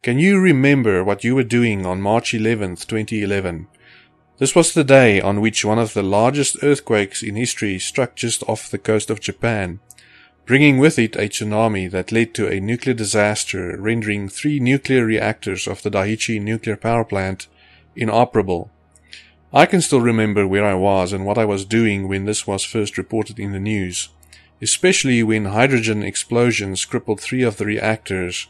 Can you remember what you were doing on March 11, 2011? This was the day on which one of the largest earthquakes in history struck just off the coast of Japan, bringing with it a tsunami that led to a nuclear disaster, rendering three nuclear reactors of the Daiichi nuclear power plant inoperable. I can still remember where I was and what I was doing when this was first reported in the news, especially when hydrogen explosions crippled three of the reactors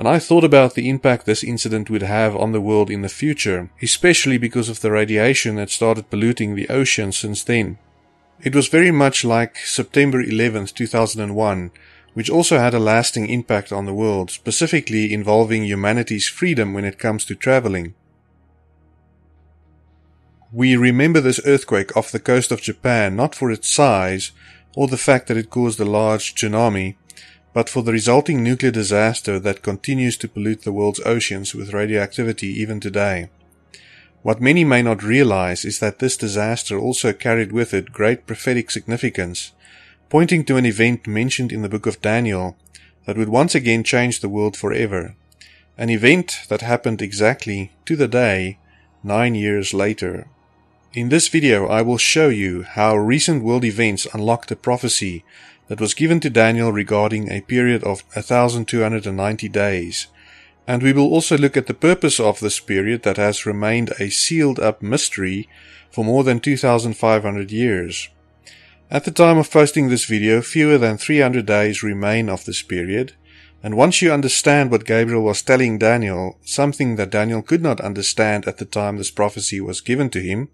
and I thought about the impact this incident would have on the world in the future, especially because of the radiation that started polluting the ocean since then. It was very much like September 11, 2001, which also had a lasting impact on the world, specifically involving humanity's freedom when it comes to traveling. We remember this earthquake off the coast of Japan not for its size or the fact that it caused a large tsunami, but for the resulting nuclear disaster that continues to pollute the world's oceans with radioactivity even today. What many may not realize is that this disaster also carried with it great prophetic significance, pointing to an event mentioned in the book of Daniel that would once again change the world forever. An event that happened exactly to the day nine years later. In this video, I will show you how recent world events unlocked a prophecy that was given to Daniel regarding a period of 1290 days. And we will also look at the purpose of this period that has remained a sealed up mystery for more than 2500 years. At the time of posting this video, fewer than 300 days remain of this period, and once you understand what Gabriel was telling Daniel, something that Daniel could not understand at the time this prophecy was given to him,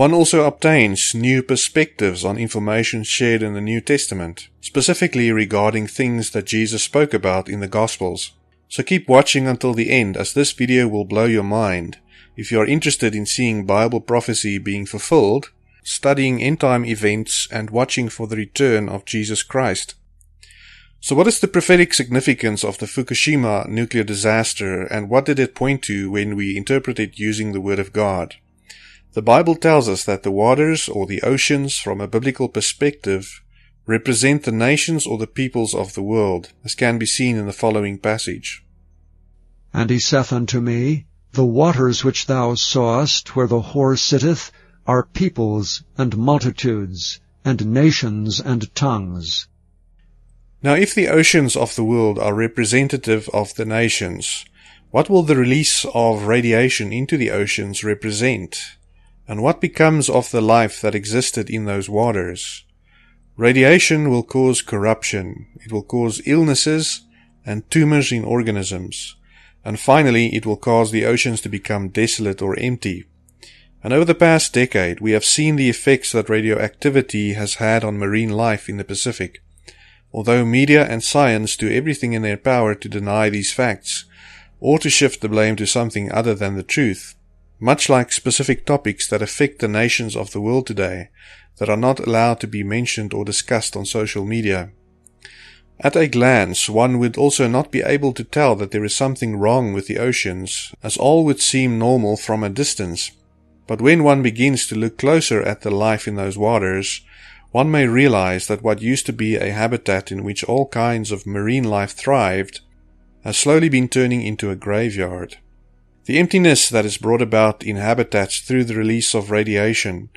one also obtains new perspectives on information shared in the New Testament, specifically regarding things that Jesus spoke about in the Gospels. So keep watching until the end as this video will blow your mind. If you are interested in seeing Bible prophecy being fulfilled, studying end time events, and watching for the return of Jesus Christ. So what is the prophetic significance of the Fukushima nuclear disaster and what did it point to when we interpret it using the Word of God? The Bible tells us that the waters or the oceans, from a biblical perspective, represent the nations or the peoples of the world, as can be seen in the following passage. And he saith unto me, The waters which thou sawest, where the whore sitteth, are peoples and multitudes, and nations and tongues. Now if the oceans of the world are representative of the nations, what will the release of radiation into the oceans represent? And what becomes of the life that existed in those waters? Radiation will cause corruption. It will cause illnesses and tumors in organisms. And finally, it will cause the oceans to become desolate or empty. And over the past decade, we have seen the effects that radioactivity has had on marine life in the Pacific. Although media and science do everything in their power to deny these facts, or to shift the blame to something other than the truth, much like specific topics that affect the nations of the world today that are not allowed to be mentioned or discussed on social media. At a glance, one would also not be able to tell that there is something wrong with the oceans, as all would seem normal from a distance. But when one begins to look closer at the life in those waters, one may realize that what used to be a habitat in which all kinds of marine life thrived has slowly been turning into a graveyard. The emptiness that is brought about in habitats through the release of radiation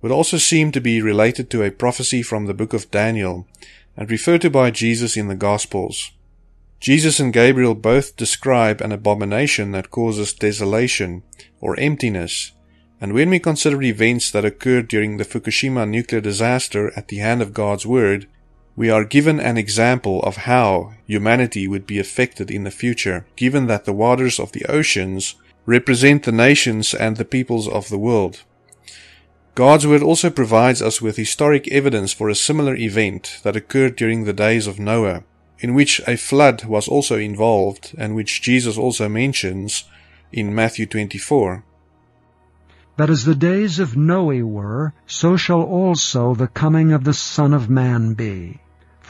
would also seem to be related to a prophecy from the book of Daniel and referred to by Jesus in the Gospels. Jesus and Gabriel both describe an abomination that causes desolation or emptiness, and when we consider events that occurred during the Fukushima nuclear disaster at the hand of God's Word, we are given an example of how humanity would be affected in the future, given that the waters of the oceans represent the nations and the peoples of the world. God's Word also provides us with historic evidence for a similar event that occurred during the days of Noah, in which a flood was also involved and which Jesus also mentions in Matthew 24. That as the days of Noah were, so shall also the coming of the Son of Man be.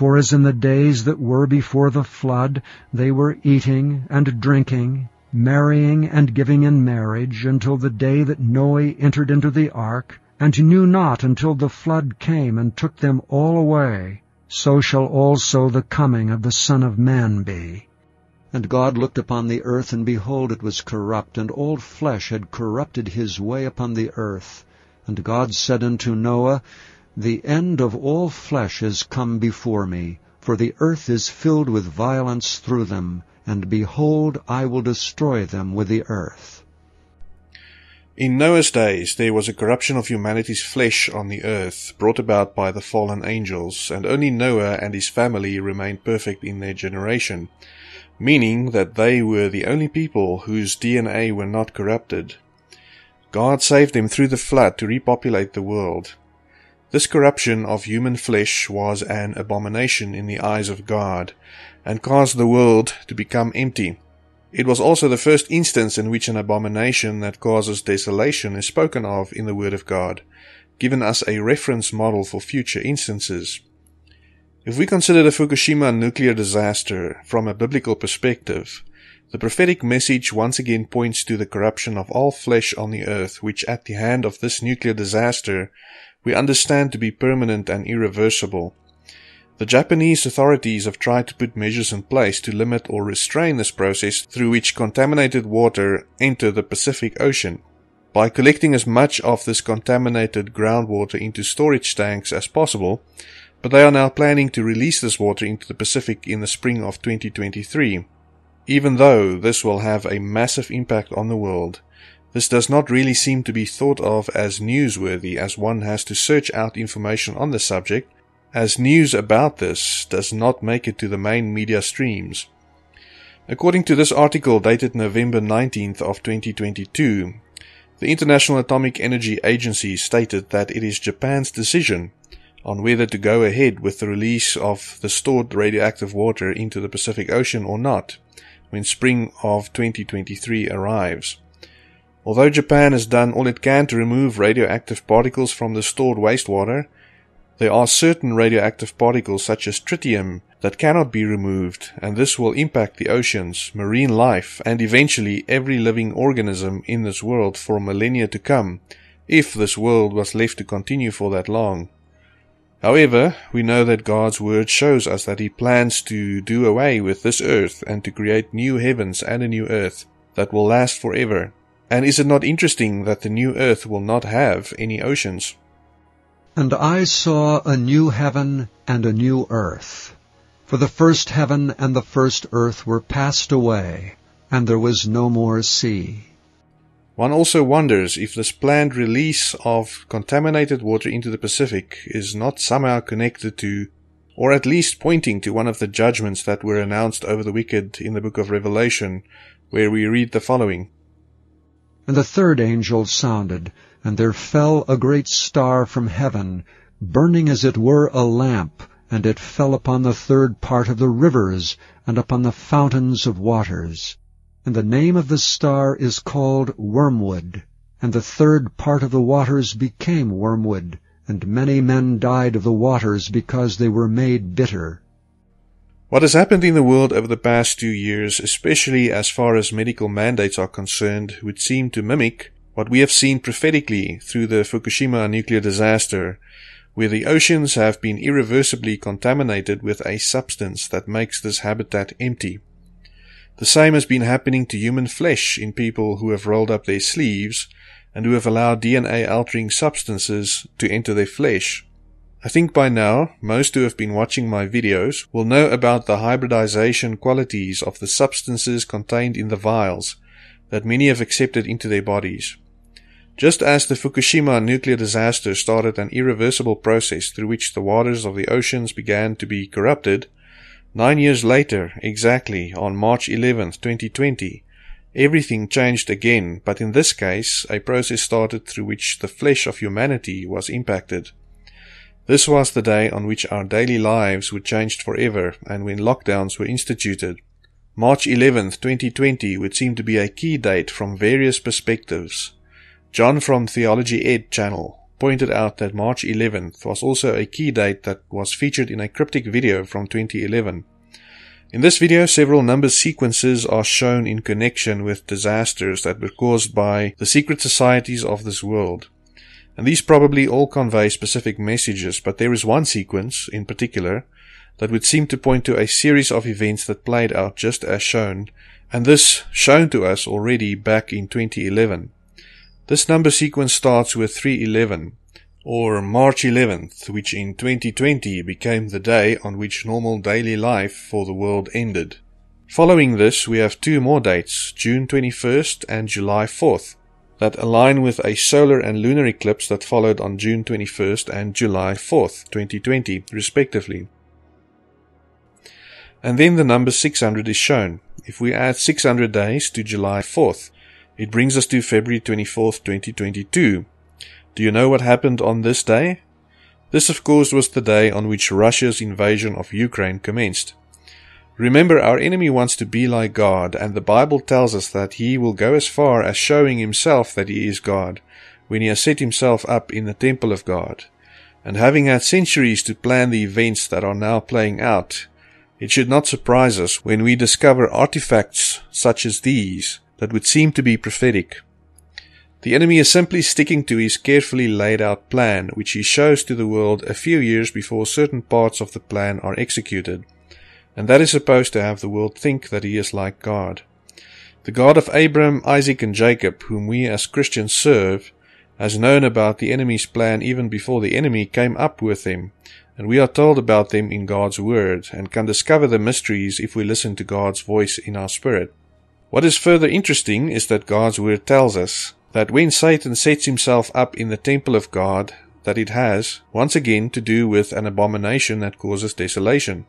For as in the days that were before the flood, they were eating and drinking, marrying and giving in marriage, until the day that Noe entered into the ark, and knew not until the flood came and took them all away, so shall also the coming of the Son of Man be. And God looked upon the earth, and behold, it was corrupt, and all flesh had corrupted his way upon the earth. And God said unto Noah, The end of all flesh is come before me, for the earth is filled with violence through them, and behold, I will destroy them with the earth. In Noah's days there was a corruption of humanity's flesh on the earth, brought about by the fallen angels, and only Noah and his family remained perfect in their generation meaning that they were the only people whose DNA were not corrupted. God saved them through the flood to repopulate the world. This corruption of human flesh was an abomination in the eyes of God, and caused the world to become empty. It was also the first instance in which an abomination that causes desolation is spoken of in the Word of God, giving us a reference model for future instances. If we consider the Fukushima nuclear disaster from a biblical perspective, the prophetic message once again points to the corruption of all flesh on the earth, which at the hand of this nuclear disaster we understand to be permanent and irreversible. The Japanese authorities have tried to put measures in place to limit or restrain this process through which contaminated water enter the Pacific Ocean. By collecting as much of this contaminated groundwater into storage tanks as possible, but they are now planning to release this water into the Pacific in the spring of 2023. Even though this will have a massive impact on the world, this does not really seem to be thought of as newsworthy as one has to search out information on the subject, as news about this does not make it to the main media streams. According to this article dated November 19th of 2022, the International Atomic Energy Agency stated that it is Japan's decision on whether to go ahead with the release of the stored radioactive water into the Pacific Ocean or not when spring of 2023 arrives. Although Japan has done all it can to remove radioactive particles from the stored wastewater, there are certain radioactive particles such as tritium that cannot be removed, and this will impact the oceans, marine life, and eventually every living organism in this world for millennia to come, if this world was left to continue for that long. However, we know that God's word shows us that He plans to do away with this earth and to create new heavens and a new earth that will last forever. And is it not interesting that the new earth will not have any oceans? And I saw a new heaven and a new earth. For the first heaven and the first earth were passed away, and there was no more sea. One also wonders if this planned release of contaminated water into the Pacific is not somehow connected to, or at least pointing to one of the judgments that were announced over the wicked in the book of Revelation, where we read the following. And the third angel sounded, and there fell a great star from heaven, burning as it were a lamp, and it fell upon the third part of the rivers, and upon the fountains of waters. And the name of the star is called Wormwood. And the third part of the waters became wormwood, and many men died of the waters because they were made bitter. What has happened in the world over the past two years, especially as far as medical mandates are concerned, would seem to mimic what we have seen prophetically through the Fukushima nuclear disaster, where the oceans have been irreversibly contaminated with a substance that makes this habitat empty. The same has been happening to human flesh in people who have rolled up their sleeves and who have allowed DNA altering substances to enter their flesh. I think by now, most who have been watching my videos will know about the hybridization qualities of the substances contained in the vials that many have accepted into their bodies. Just as the Fukushima nuclear disaster started an irreversible process through which the waters of the oceans began to be corrupted, Nine years later, exactly, on March 11, 2020, everything changed again, but in this case, a process started through which the flesh of humanity was impacted. This was the day on which our daily lives were changed forever and when lockdowns were instituted. March 11, 2020 would seem to be a key date from various perspectives. John from Theology Ed channel pointed out that March 11th was also a key date that was featured in a cryptic video from 2011. In this video, several number sequences are shown in connection with disasters that were caused by the secret societies of this world. And these probably all convey specific messages, but there is one sequence, in particular, that would seem to point to a series of events that played out just as shown, and this shown to us already back in 2011. This number sequence starts with 311, or March 11th, which in 2020 became the day on which normal daily life for the world ended. Following this, we have two more dates, June 21st and July 4th, that align with a solar and lunar eclipse that followed on June 21st and July 4th, 2020, respectively. And then the number 600 is shown. If we add 600 days to July 4th, it brings us to February 24th, 2022. Do you know what happened on this day? This, of course, was the day on which Russia's invasion of Ukraine commenced. Remember, our enemy wants to be like God, and the Bible tells us that he will go as far as showing himself that he is God, when he has set himself up in the temple of God. And having had centuries to plan the events that are now playing out, it should not surprise us when we discover artifacts such as these that would seem to be prophetic. The enemy is simply sticking to his carefully laid out plan, which he shows to the world a few years before certain parts of the plan are executed, and that is supposed to have the world think that he is like God. The God of Abraham, Isaac, and Jacob, whom we as Christians serve, has known about the enemy's plan even before the enemy came up with them, and we are told about them in God's Word, and can discover the mysteries if we listen to God's voice in our spirit. What is further interesting is that God's Word tells us that when Satan sets himself up in the temple of God, that it has, once again, to do with an abomination that causes desolation.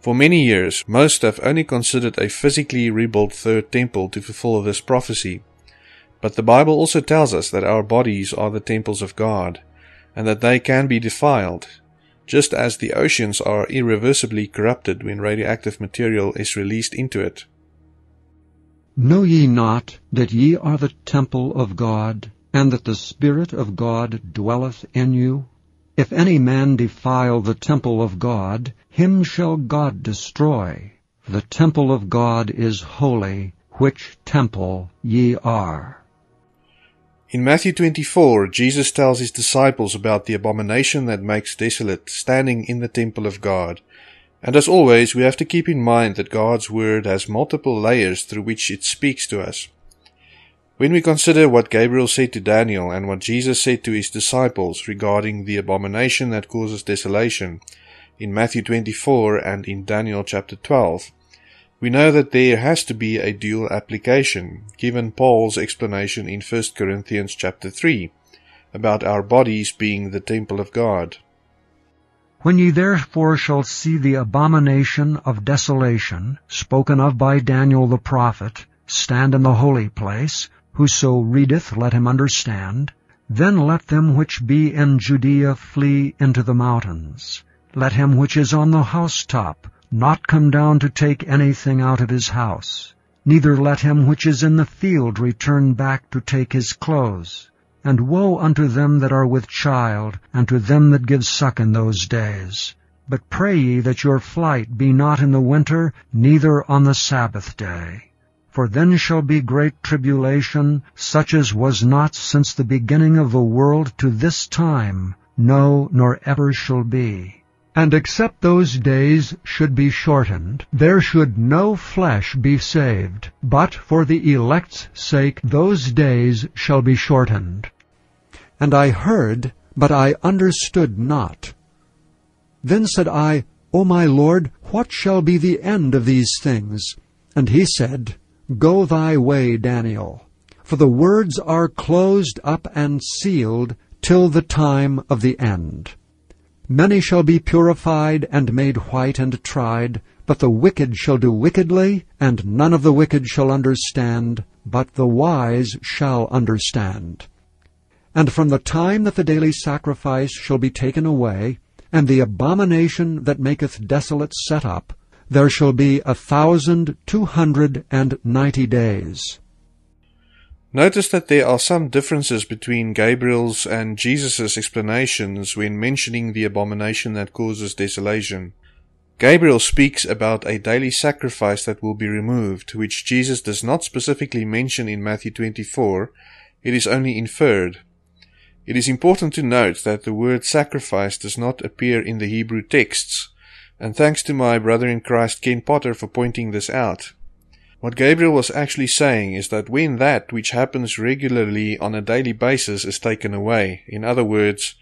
For many years, most have only considered a physically rebuilt third temple to fulfill this prophecy. But the Bible also tells us that our bodies are the temples of God, and that they can be defiled, just as the oceans are irreversibly corrupted when radioactive material is released into it. Know ye not that ye are the temple of God, and that the Spirit of God dwelleth in you? If any man defile the temple of God, him shall God destroy. The temple of God is holy, which temple ye are. In Matthew 24, Jesus tells his disciples about the abomination that makes desolate standing in the temple of God. And as always, we have to keep in mind that God's Word has multiple layers through which it speaks to us. When we consider what Gabriel said to Daniel and what Jesus said to his disciples regarding the abomination that causes desolation in Matthew 24 and in Daniel chapter 12, we know that there has to be a dual application, given Paul's explanation in 1 Corinthians chapter 3 about our bodies being the temple of God. When ye therefore shall see the abomination of desolation, spoken of by Daniel the prophet, stand in the holy place, whoso readeth let him understand, then let them which be in Judea flee into the mountains. Let him which is on the housetop not come down to take anything out of his house, neither let him which is in the field return back to take his clothes. And woe unto them that are with child, and to them that give suck in those days. But pray ye that your flight be not in the winter, neither on the Sabbath day. For then shall be great tribulation, such as was not since the beginning of the world to this time, no, nor ever shall be. And except those days should be shortened, there should no flesh be saved. But for the elect's sake those days shall be shortened. And I heard, but I understood not. Then said I, O my Lord, what shall be the end of these things? And he said, Go thy way, Daniel, for the words are closed up and sealed till the time of the end. Many shall be purified and made white and tried, but the wicked shall do wickedly, and none of the wicked shall understand, but the wise shall understand. And from the time that the daily sacrifice shall be taken away, and the abomination that maketh desolate set up, there shall be a thousand two hundred and ninety days. Notice that there are some differences between Gabriel's and Jesus' explanations when mentioning the abomination that causes desolation. Gabriel speaks about a daily sacrifice that will be removed, which Jesus does not specifically mention in Matthew 24, it is only inferred. It is important to note that the word sacrifice does not appear in the Hebrew texts, and thanks to my brother in Christ Ken Potter for pointing this out. What Gabriel was actually saying is that when that which happens regularly on a daily basis is taken away, in other words,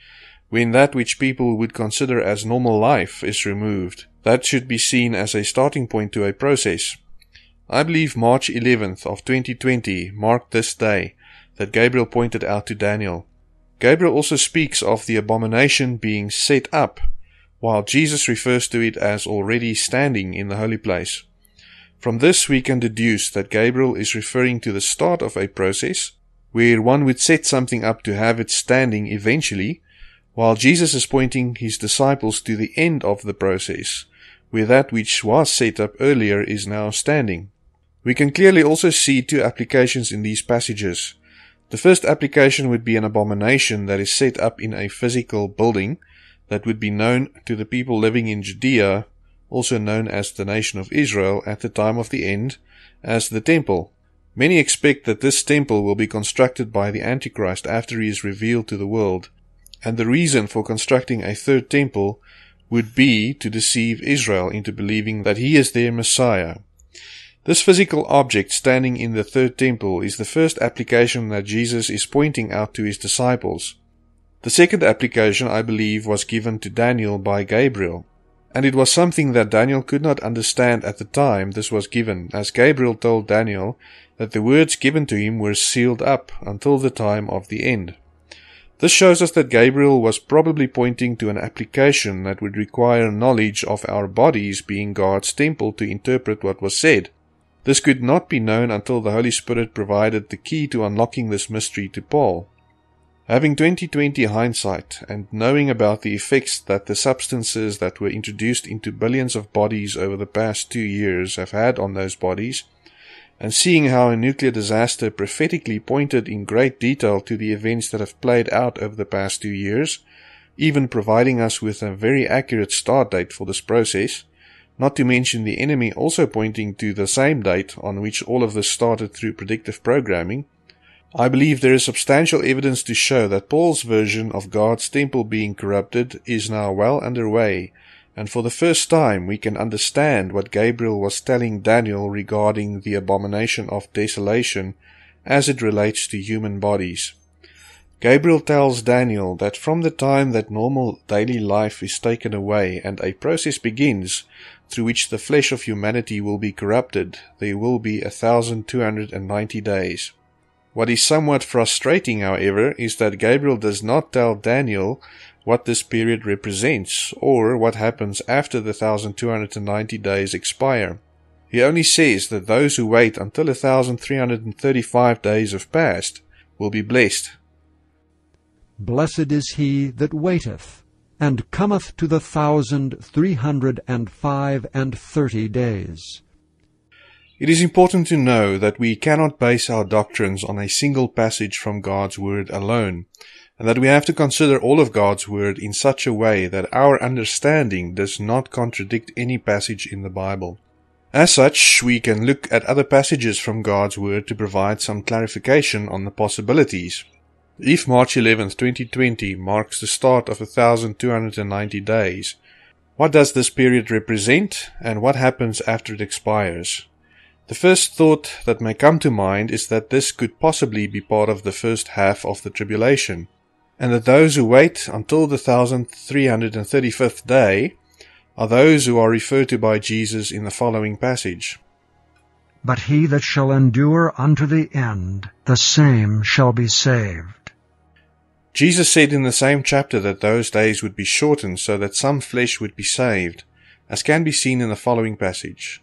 when that which people would consider as normal life is removed, that should be seen as a starting point to a process. I believe March 11th of 2020 marked this day that Gabriel pointed out to Daniel. Gabriel also speaks of the abomination being set up, while Jesus refers to it as already standing in the holy place. From this we can deduce that Gabriel is referring to the start of a process, where one would set something up to have it standing eventually, while Jesus is pointing his disciples to the end of the process, where that which was set up earlier is now standing. We can clearly also see two applications in these passages. The first application would be an abomination that is set up in a physical building that would be known to the people living in Judea also known as the nation of Israel at the time of the end, as the temple. Many expect that this temple will be constructed by the Antichrist after he is revealed to the world, and the reason for constructing a third temple would be to deceive Israel into believing that he is their Messiah. This physical object standing in the third temple is the first application that Jesus is pointing out to his disciples. The second application, I believe, was given to Daniel by Gabriel and it was something that Daniel could not understand at the time this was given, as Gabriel told Daniel that the words given to him were sealed up until the time of the end. This shows us that Gabriel was probably pointing to an application that would require knowledge of our bodies being God's temple to interpret what was said. This could not be known until the Holy Spirit provided the key to unlocking this mystery to Paul. Having 2020 hindsight and knowing about the effects that the substances that were introduced into billions of bodies over the past two years have had on those bodies, and seeing how a nuclear disaster prophetically pointed in great detail to the events that have played out over the past two years, even providing us with a very accurate start date for this process, not to mention the enemy also pointing to the same date on which all of this started through predictive programming, I believe there is substantial evidence to show that Paul's version of God's temple being corrupted is now well underway, and for the first time we can understand what Gabriel was telling Daniel regarding the abomination of desolation as it relates to human bodies. Gabriel tells Daniel that from the time that normal daily life is taken away and a process begins through which the flesh of humanity will be corrupted, there will be a thousand two hundred and ninety days. What is somewhat frustrating, however, is that Gabriel does not tell Daniel what this period represents or what happens after the 1290 days expire. He only says that those who wait until 1335 days have passed will be blessed. Blessed is he that waiteth, and cometh to the thousand three hundred and five and thirty days. It is important to know that we cannot base our doctrines on a single passage from God's Word alone, and that we have to consider all of God's Word in such a way that our understanding does not contradict any passage in the Bible. As such, we can look at other passages from God's Word to provide some clarification on the possibilities. If March 11, 2020 marks the start of 1290 days, what does this period represent and what happens after it expires? The first thought that may come to mind is that this could possibly be part of the first half of the tribulation, and that those who wait until the 1335th day are those who are referred to by Jesus in the following passage. But he that shall endure unto the end, the same shall be saved. Jesus said in the same chapter that those days would be shortened so that some flesh would be saved, as can be seen in the following passage.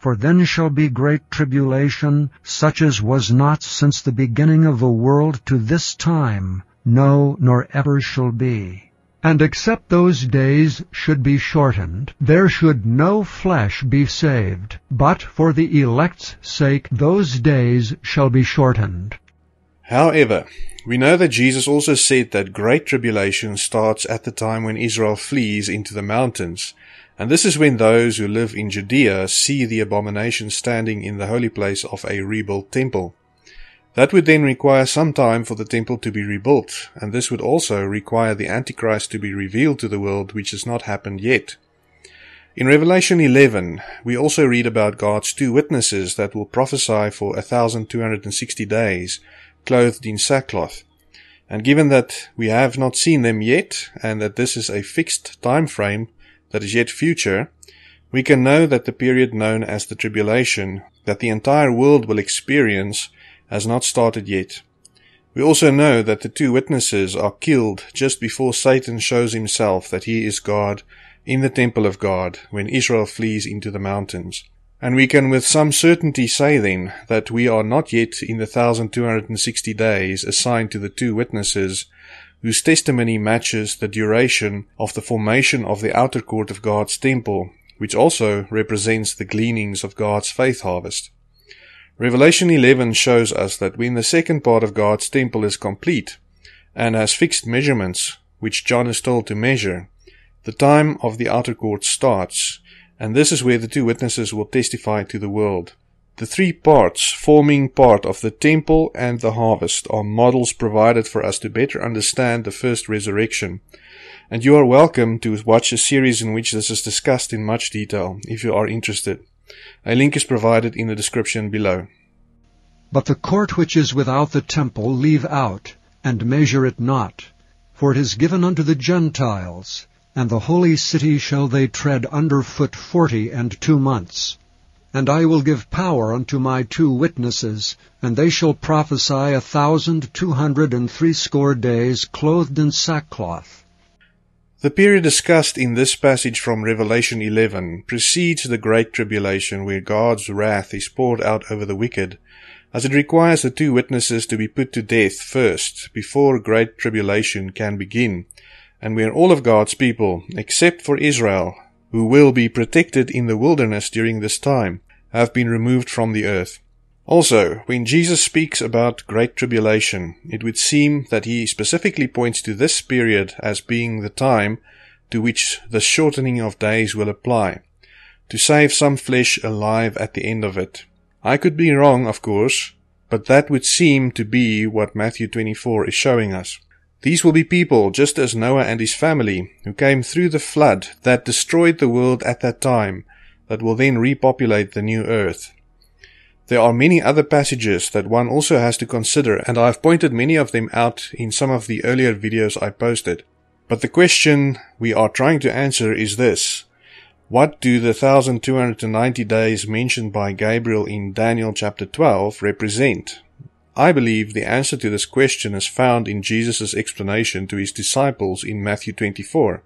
For then shall be great tribulation, such as was not since the beginning of the world to this time, no, nor ever shall be. And except those days should be shortened, there should no flesh be saved. But for the elect's sake those days shall be shortened. However, we know that Jesus also said that great tribulation starts at the time when Israel flees into the mountains, and this is when those who live in Judea see the abomination standing in the holy place of a rebuilt temple. That would then require some time for the temple to be rebuilt, and this would also require the Antichrist to be revealed to the world, which has not happened yet. In Revelation 11, we also read about God's two witnesses that will prophesy for 1260 days, clothed in sackcloth. And given that we have not seen them yet, and that this is a fixed time frame that is yet future, we can know that the period known as the tribulation, that the entire world will experience, has not started yet. We also know that the two witnesses are killed just before Satan shows himself that he is God in the temple of God when Israel flees into the mountains. And we can with some certainty say then that we are not yet in the 1260 days assigned to the two witnesses whose testimony matches the duration of the formation of the outer court of God's temple, which also represents the gleanings of God's faith harvest. Revelation 11 shows us that when the second part of God's temple is complete and has fixed measurements, which John is told to measure, the time of the outer court starts and this is where the two witnesses will testify to the world. The three parts forming part of the temple and the harvest are models provided for us to better understand the first resurrection. And you are welcome to watch a series in which this is discussed in much detail if you are interested. A link is provided in the description below. But the court which is without the temple leave out, and measure it not. For it is given unto the Gentiles, and the holy city shall they tread under foot forty and two months. And I will give power unto my two witnesses, and they shall prophesy a thousand two hundred and threescore days, clothed in sackcloth. The period discussed in this passage from Revelation 11 precedes the Great Tribulation where God's wrath is poured out over the wicked, as it requires the two witnesses to be put to death first, before Great Tribulation can begin, and where all of God's people, except for Israel, who will be protected in the wilderness during this time, have been removed from the earth. Also, when Jesus speaks about great tribulation, it would seem that he specifically points to this period as being the time to which the shortening of days will apply, to save some flesh alive at the end of it. I could be wrong, of course, but that would seem to be what Matthew 24 is showing us. These will be people just as Noah and his family, who came through the flood that destroyed the world at that time, that will then repopulate the new earth. There are many other passages that one also has to consider, and I have pointed many of them out in some of the earlier videos I posted. But the question we are trying to answer is this. What do the 1290 days mentioned by Gabriel in Daniel chapter 12 represent? I believe the answer to this question is found in Jesus' explanation to his disciples in Matthew 24.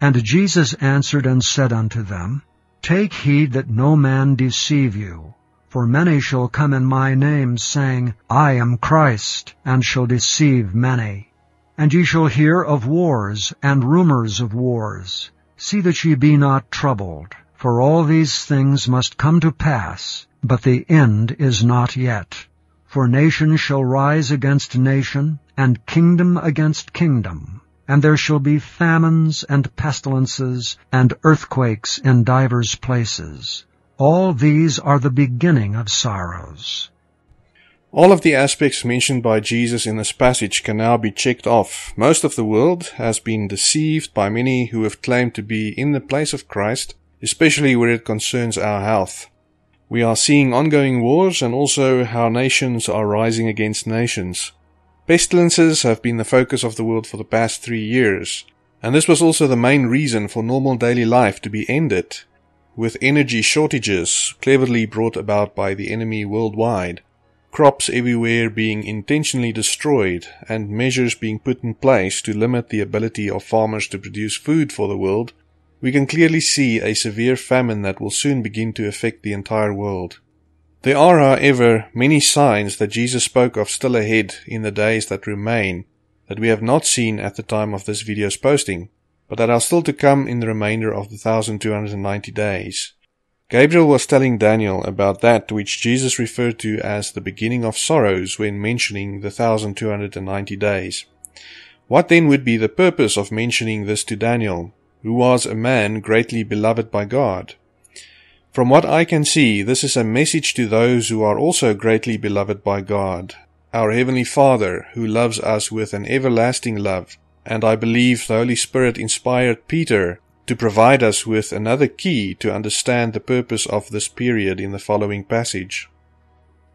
And Jesus answered and said unto them, Take heed that no man deceive you. For many shall come in my name, saying, I am Christ, and shall deceive many. And ye shall hear of wars, and rumors of wars. See that ye be not troubled, for all these things must come to pass, but the end is not yet. For nation shall rise against nation, and kingdom against kingdom. And there shall be famines and pestilences and earthquakes in divers places. All these are the beginning of sorrows. All of the aspects mentioned by Jesus in this passage can now be checked off. Most of the world has been deceived by many who have claimed to be in the place of Christ, especially where it concerns our health. We are seeing ongoing wars and also how nations are rising against nations. Pestilences have been the focus of the world for the past three years, and this was also the main reason for normal daily life to be ended, with energy shortages cleverly brought about by the enemy worldwide, crops everywhere being intentionally destroyed, and measures being put in place to limit the ability of farmers to produce food for the world we can clearly see a severe famine that will soon begin to affect the entire world. There are, however, many signs that Jesus spoke of still ahead in the days that remain that we have not seen at the time of this video's posting, but that are still to come in the remainder of the 1290 days. Gabriel was telling Daniel about that which Jesus referred to as the beginning of sorrows when mentioning the 1290 days. What then would be the purpose of mentioning this to Daniel? Who was a man greatly beloved by God. From what I can see, this is a message to those who are also greatly beloved by God, our Heavenly Father, who loves us with an everlasting love. And I believe the Holy Spirit inspired Peter to provide us with another key to understand the purpose of this period in the following passage.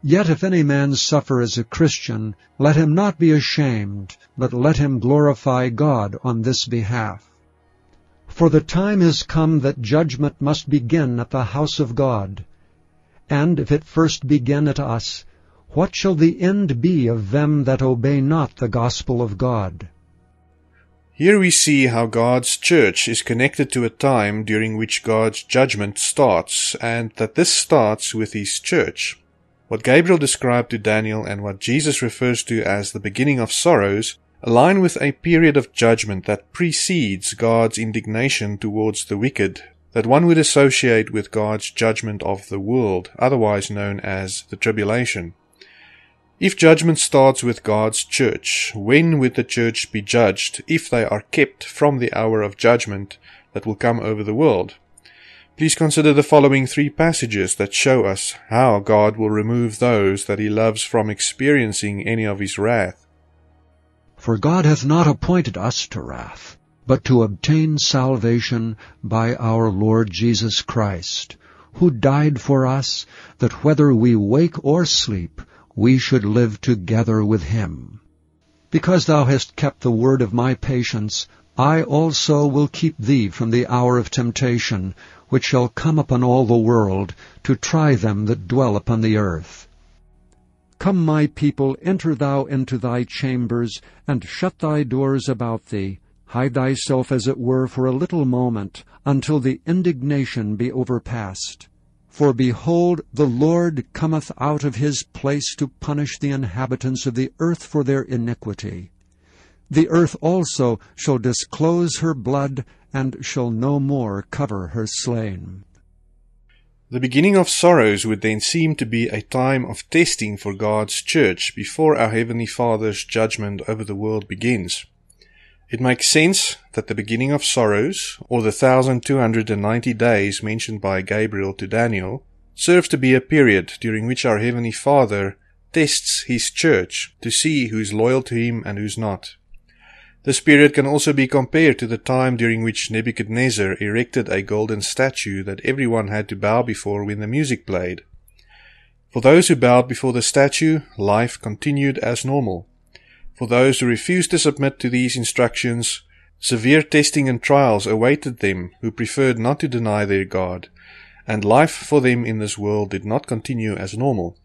Yet if any man suffer as a Christian, let him not be ashamed, but let him glorify God on this behalf. For the time is come that judgment must begin at the house of God. And if it first begin at us, what shall the end be of them that obey not the gospel of God? Here we see how God's church is connected to a time during which God's judgment starts, and that this starts with His church. What Gabriel described to Daniel and what Jesus refers to as the beginning of sorrows align with a period of judgment that precedes God's indignation towards the wicked, that one would associate with God's judgment of the world, otherwise known as the tribulation. If judgment starts with God's church, when would the church be judged if they are kept from the hour of judgment that will come over the world? Please consider the following three passages that show us how God will remove those that he loves from experiencing any of his wrath. For God hath not appointed us to wrath, but to obtain salvation by our Lord Jesus Christ, who died for us, that whether we wake or sleep, we should live together with him. Because thou hast kept the word of my patience, I also will keep thee from the hour of temptation, which shall come upon all the world, to try them that dwell upon the earth. Come, my people, enter thou into thy chambers, and shut thy doors about thee. Hide thyself as it were for a little moment, until the indignation be overpast. For behold, the Lord cometh out of his place to punish the inhabitants of the earth for their iniquity. The earth also shall disclose her blood, and shall no more cover her slain. The beginning of sorrows would then seem to be a time of testing for God's church before our Heavenly Father's judgment over the world begins. It makes sense that the beginning of sorrows, or the 1290 days mentioned by Gabriel to Daniel, serves to be a period during which our Heavenly Father tests His church to see who is loyal to Him and who's not. This period can also be compared to the time during which Nebuchadnezzar erected a golden statue that everyone had to bow before when the music played. For those who bowed before the statue, life continued as normal. For those who refused to submit to these instructions, severe testing and trials awaited them who preferred not to deny their God, and life for them in this world did not continue as normal.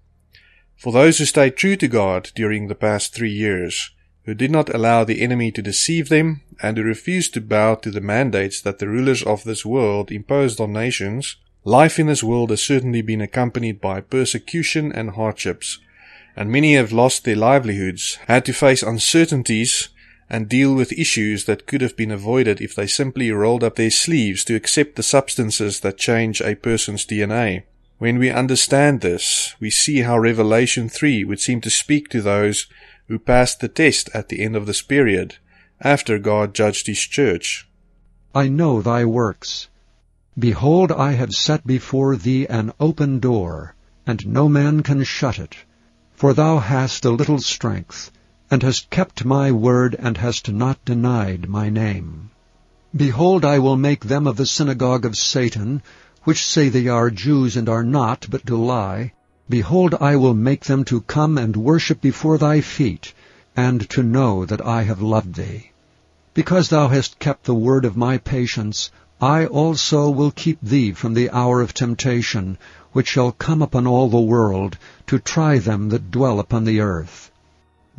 For those who stayed true to God during the past three years, who did not allow the enemy to deceive them, and who refused to bow to the mandates that the rulers of this world imposed on nations, life in this world has certainly been accompanied by persecution and hardships, and many have lost their livelihoods, had to face uncertainties, and deal with issues that could have been avoided if they simply rolled up their sleeves to accept the substances that change a person's DNA. When we understand this, we see how Revelation 3 would seem to speak to those who passed the test at the end of this period, after God judged his church. I know thy works. Behold, I have set before thee an open door, and no man can shut it. For thou hast a little strength, and hast kept my word, and hast not denied my name. Behold, I will make them of the synagogue of Satan, which say they are Jews and are not, but do lie, Behold, I will make them to come and worship before thy feet, and to know that I have loved thee. Because thou hast kept the word of my patience, I also will keep thee from the hour of temptation, which shall come upon all the world, to try them that dwell upon the earth.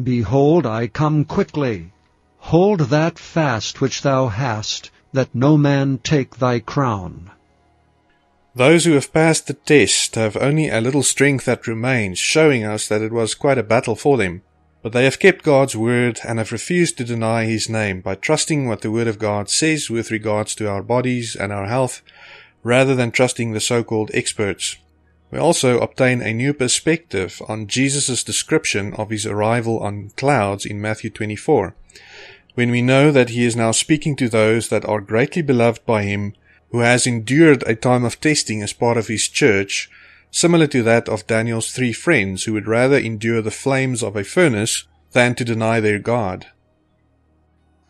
Behold, I come quickly. Hold that fast which thou hast, that no man take thy crown. Those who have passed the test have only a little strength that remains, showing us that it was quite a battle for them. But they have kept God's word and have refused to deny his name by trusting what the word of God says with regards to our bodies and our health, rather than trusting the so-called experts. We also obtain a new perspective on Jesus' description of his arrival on clouds in Matthew 24, when we know that he is now speaking to those that are greatly beloved by him who has endured a time of testing as part of his church, similar to that of Daniel's three friends who would rather endure the flames of a furnace than to deny their God.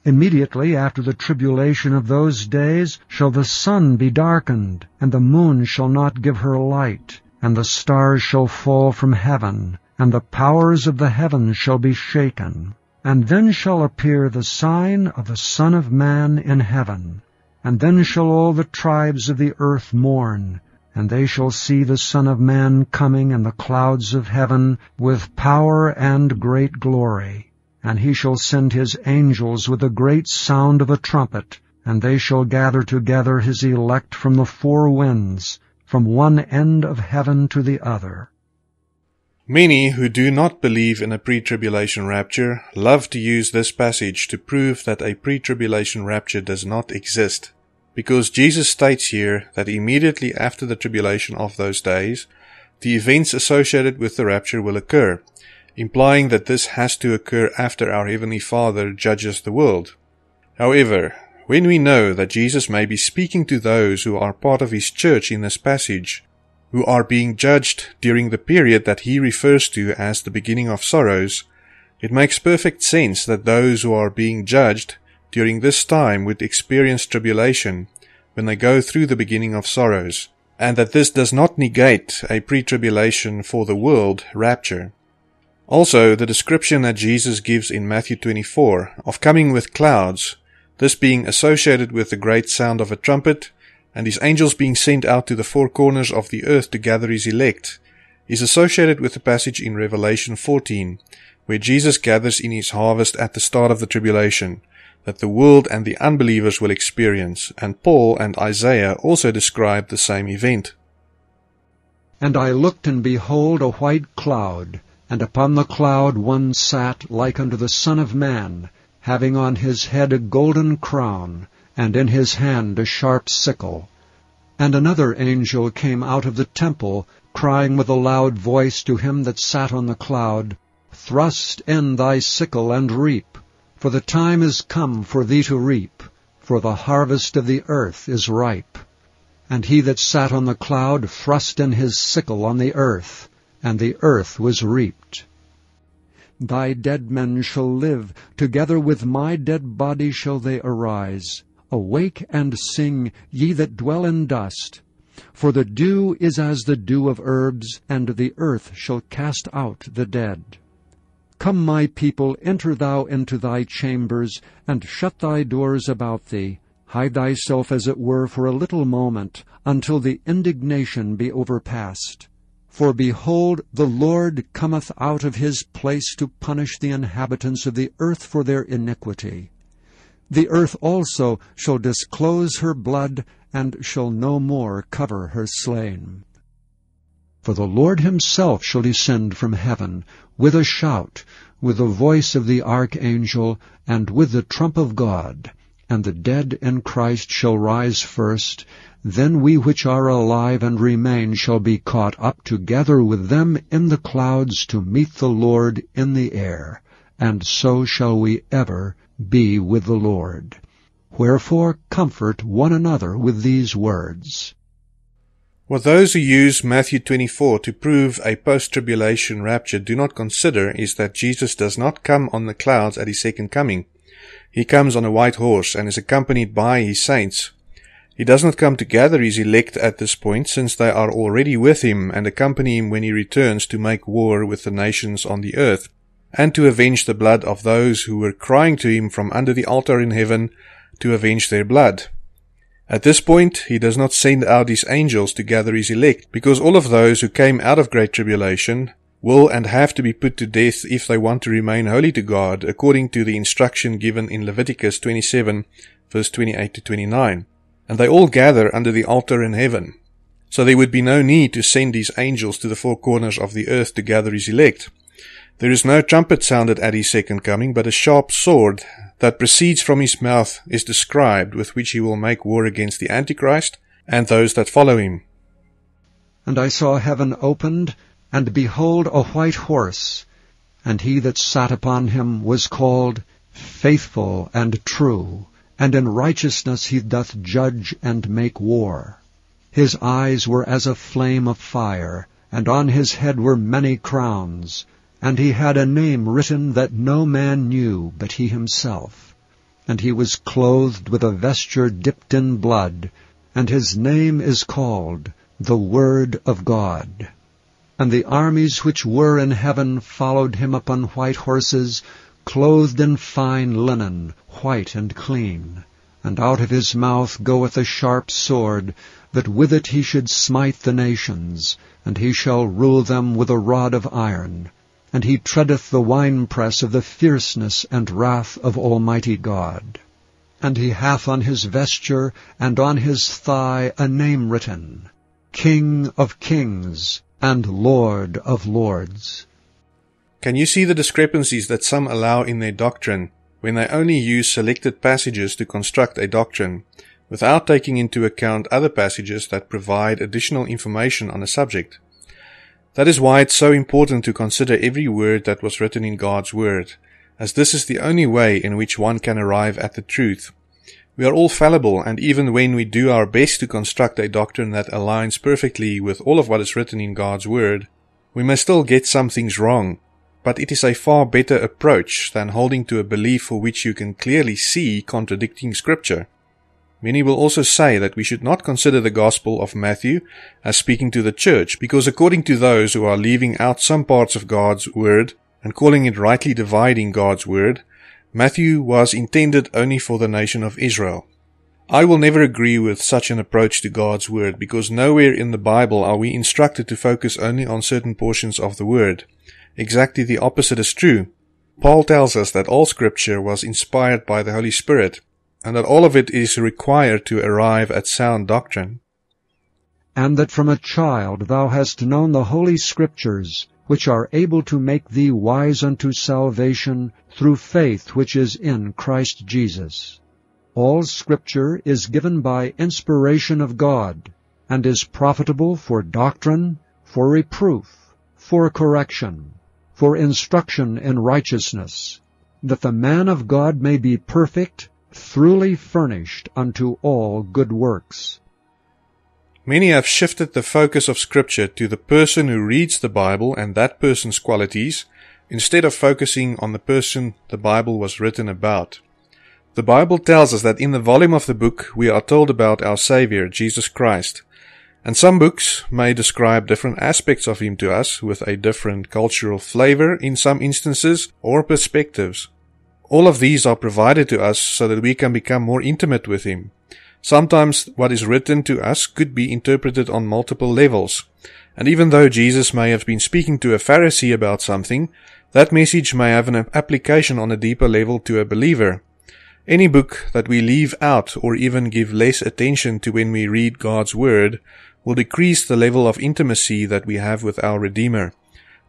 Immediately after the tribulation of those days shall the sun be darkened, and the moon shall not give her light, and the stars shall fall from heaven, and the powers of the heavens shall be shaken. And then shall appear the sign of the Son of Man in heaven. And then shall all the tribes of the earth mourn, and they shall see the Son of Man coming in the clouds of heaven with power and great glory. And he shall send his angels with a great sound of a trumpet, and they shall gather together his elect from the four winds, from one end of heaven to the other. Many who do not believe in a pre-tribulation rapture love to use this passage to prove that a pre-tribulation rapture does not exist. Because Jesus states here that immediately after the tribulation of those days, the events associated with the rapture will occur, implying that this has to occur after our Heavenly Father judges the world. However, when we know that Jesus may be speaking to those who are part of His church in this passage, who are being judged during the period that he refers to as the beginning of sorrows, it makes perfect sense that those who are being judged during this time would experience tribulation when they go through the beginning of sorrows, and that this does not negate a pre-tribulation for the world rapture. Also, the description that Jesus gives in Matthew 24 of coming with clouds, this being associated with the great sound of a trumpet, and his angels being sent out to the four corners of the earth to gather his elect, is associated with the passage in Revelation 14, where Jesus gathers in his harvest at the start of the tribulation, that the world and the unbelievers will experience, and Paul and Isaiah also describe the same event. And I looked, and behold a white cloud, and upon the cloud one sat like unto the Son of Man, having on his head a golden crown, and in his hand a sharp sickle. And another angel came out of the temple, crying with a loud voice to him that sat on the cloud, Thrust in thy sickle and reap, for the time is come for thee to reap, for the harvest of the earth is ripe. And he that sat on the cloud thrust in his sickle on the earth, and the earth was reaped. Thy dead men shall live, together with my dead body shall they arise. Awake and sing, ye that dwell in dust. For the dew is as the dew of herbs, and the earth shall cast out the dead. Come, my people, enter thou into thy chambers, and shut thy doors about thee. Hide thyself as it were for a little moment, until the indignation be overpast. For behold, the Lord cometh out of his place to punish the inhabitants of the earth for their iniquity. The earth also shall disclose her blood, and shall no more cover her slain. For the Lord himself shall descend from heaven with a shout, with the voice of the archangel, and with the trump of God. And the dead in Christ shall rise first. Then we which are alive and remain shall be caught up together with them in the clouds to meet the Lord in the air. And so shall we ever be with the Lord. Wherefore comfort one another with these words. What those who use Matthew 24 to prove a post-tribulation rapture do not consider is that Jesus does not come on the clouds at his second coming. He comes on a white horse and is accompanied by his saints. He does not come to gather his elect at this point since they are already with him and accompany him when he returns to make war with the nations on the earth and to avenge the blood of those who were crying to him from under the altar in heaven to avenge their blood. At this point, he does not send out his angels to gather his elect, because all of those who came out of great tribulation will and have to be put to death if they want to remain holy to God, according to the instruction given in Leviticus 27, verse 28 to 29. And they all gather under the altar in heaven. So there would be no need to send these angels to the four corners of the earth to gather his elect. There is no trumpet sounded at his second coming, but a sharp sword that proceeds from his mouth is described, with which he will make war against the Antichrist and those that follow him. And I saw heaven opened, and behold a white horse, and he that sat upon him was called Faithful and True, and in righteousness he doth judge and make war. His eyes were as a flame of fire, and on his head were many crowns, and he had a name written that no man knew but he himself. and he was clothed with a vesture dipped in blood, and his name is called the Word of God. And the armies which were in heaven followed him upon white horses, clothed in fine linen, white and clean. And out of his mouth goeth a sharp sword, that with it he should smite the nations, and he shall rule them with a rod of iron. And he treadeth the winepress of the fierceness and wrath of Almighty God. And he hath on his vesture and on his thigh a name written, King of Kings and Lord of Lords. Can you see the discrepancies that some allow in their doctrine when they only use selected passages to construct a doctrine, without taking into account other passages that provide additional information on a subject? That is why it's so important to consider every word that was written in God's Word, as this is the only way in which one can arrive at the truth. We are all fallible, and even when we do our best to construct a doctrine that aligns perfectly with all of what is written in God's Word, we may still get some things wrong, but it is a far better approach than holding to a belief for which you can clearly see contradicting Scripture. Many will also say that we should not consider the Gospel of Matthew as speaking to the church, because according to those who are leaving out some parts of God's Word and calling it rightly dividing God's Word, Matthew was intended only for the nation of Israel. I will never agree with such an approach to God's Word, because nowhere in the Bible are we instructed to focus only on certain portions of the Word. Exactly the opposite is true. Paul tells us that all scripture was inspired by the Holy Spirit, and that all of it is required to arrive at sound doctrine. And that from a child thou hast known the holy scriptures, which are able to make thee wise unto salvation through faith which is in Christ Jesus. All scripture is given by inspiration of God, and is profitable for doctrine, for reproof, for correction, for instruction in righteousness, that the man of God may be perfect, thoroughly furnished unto all good works. Many have shifted the focus of Scripture to the person who reads the Bible and that person's qualities, instead of focusing on the person the Bible was written about. The Bible tells us that in the volume of the book we are told about our Savior, Jesus Christ, and some books may describe different aspects of him to us with a different cultural flavor in some instances or perspectives. All of these are provided to us so that we can become more intimate with him. Sometimes what is written to us could be interpreted on multiple levels. And even though Jesus may have been speaking to a Pharisee about something, that message may have an application on a deeper level to a believer. Any book that we leave out or even give less attention to when we read God's Word will decrease the level of intimacy that we have with our Redeemer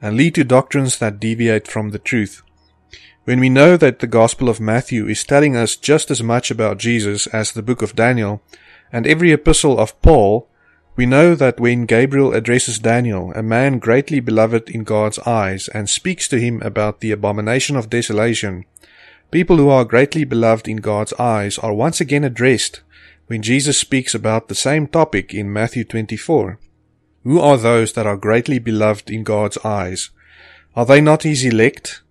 and lead to doctrines that deviate from the truth. When we know that the Gospel of Matthew is telling us just as much about Jesus as the book of Daniel and every epistle of Paul, we know that when Gabriel addresses Daniel, a man greatly beloved in God's eyes, and speaks to him about the abomination of desolation, people who are greatly beloved in God's eyes are once again addressed when Jesus speaks about the same topic in Matthew 24. Who are those that are greatly beloved in God's eyes? Are they not his elect?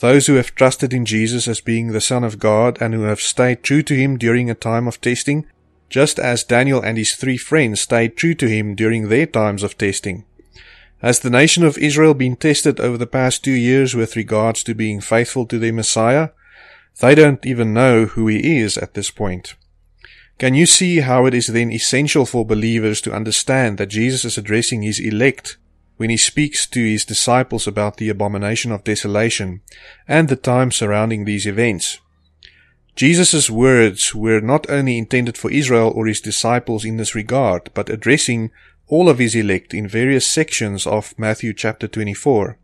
Those who have trusted in Jesus as being the Son of God and who have stayed true to him during a time of testing, just as Daniel and his three friends stayed true to him during their times of testing. Has the nation of Israel been tested over the past two years with regards to being faithful to their Messiah? They don't even know who he is at this point. Can you see how it is then essential for believers to understand that Jesus is addressing his elect when he speaks to his disciples about the abomination of desolation and the time surrounding these events? Jesus' words were not only intended for Israel or his disciples in this regard, but addressing all of his elect in various sections of Matthew chapter 24.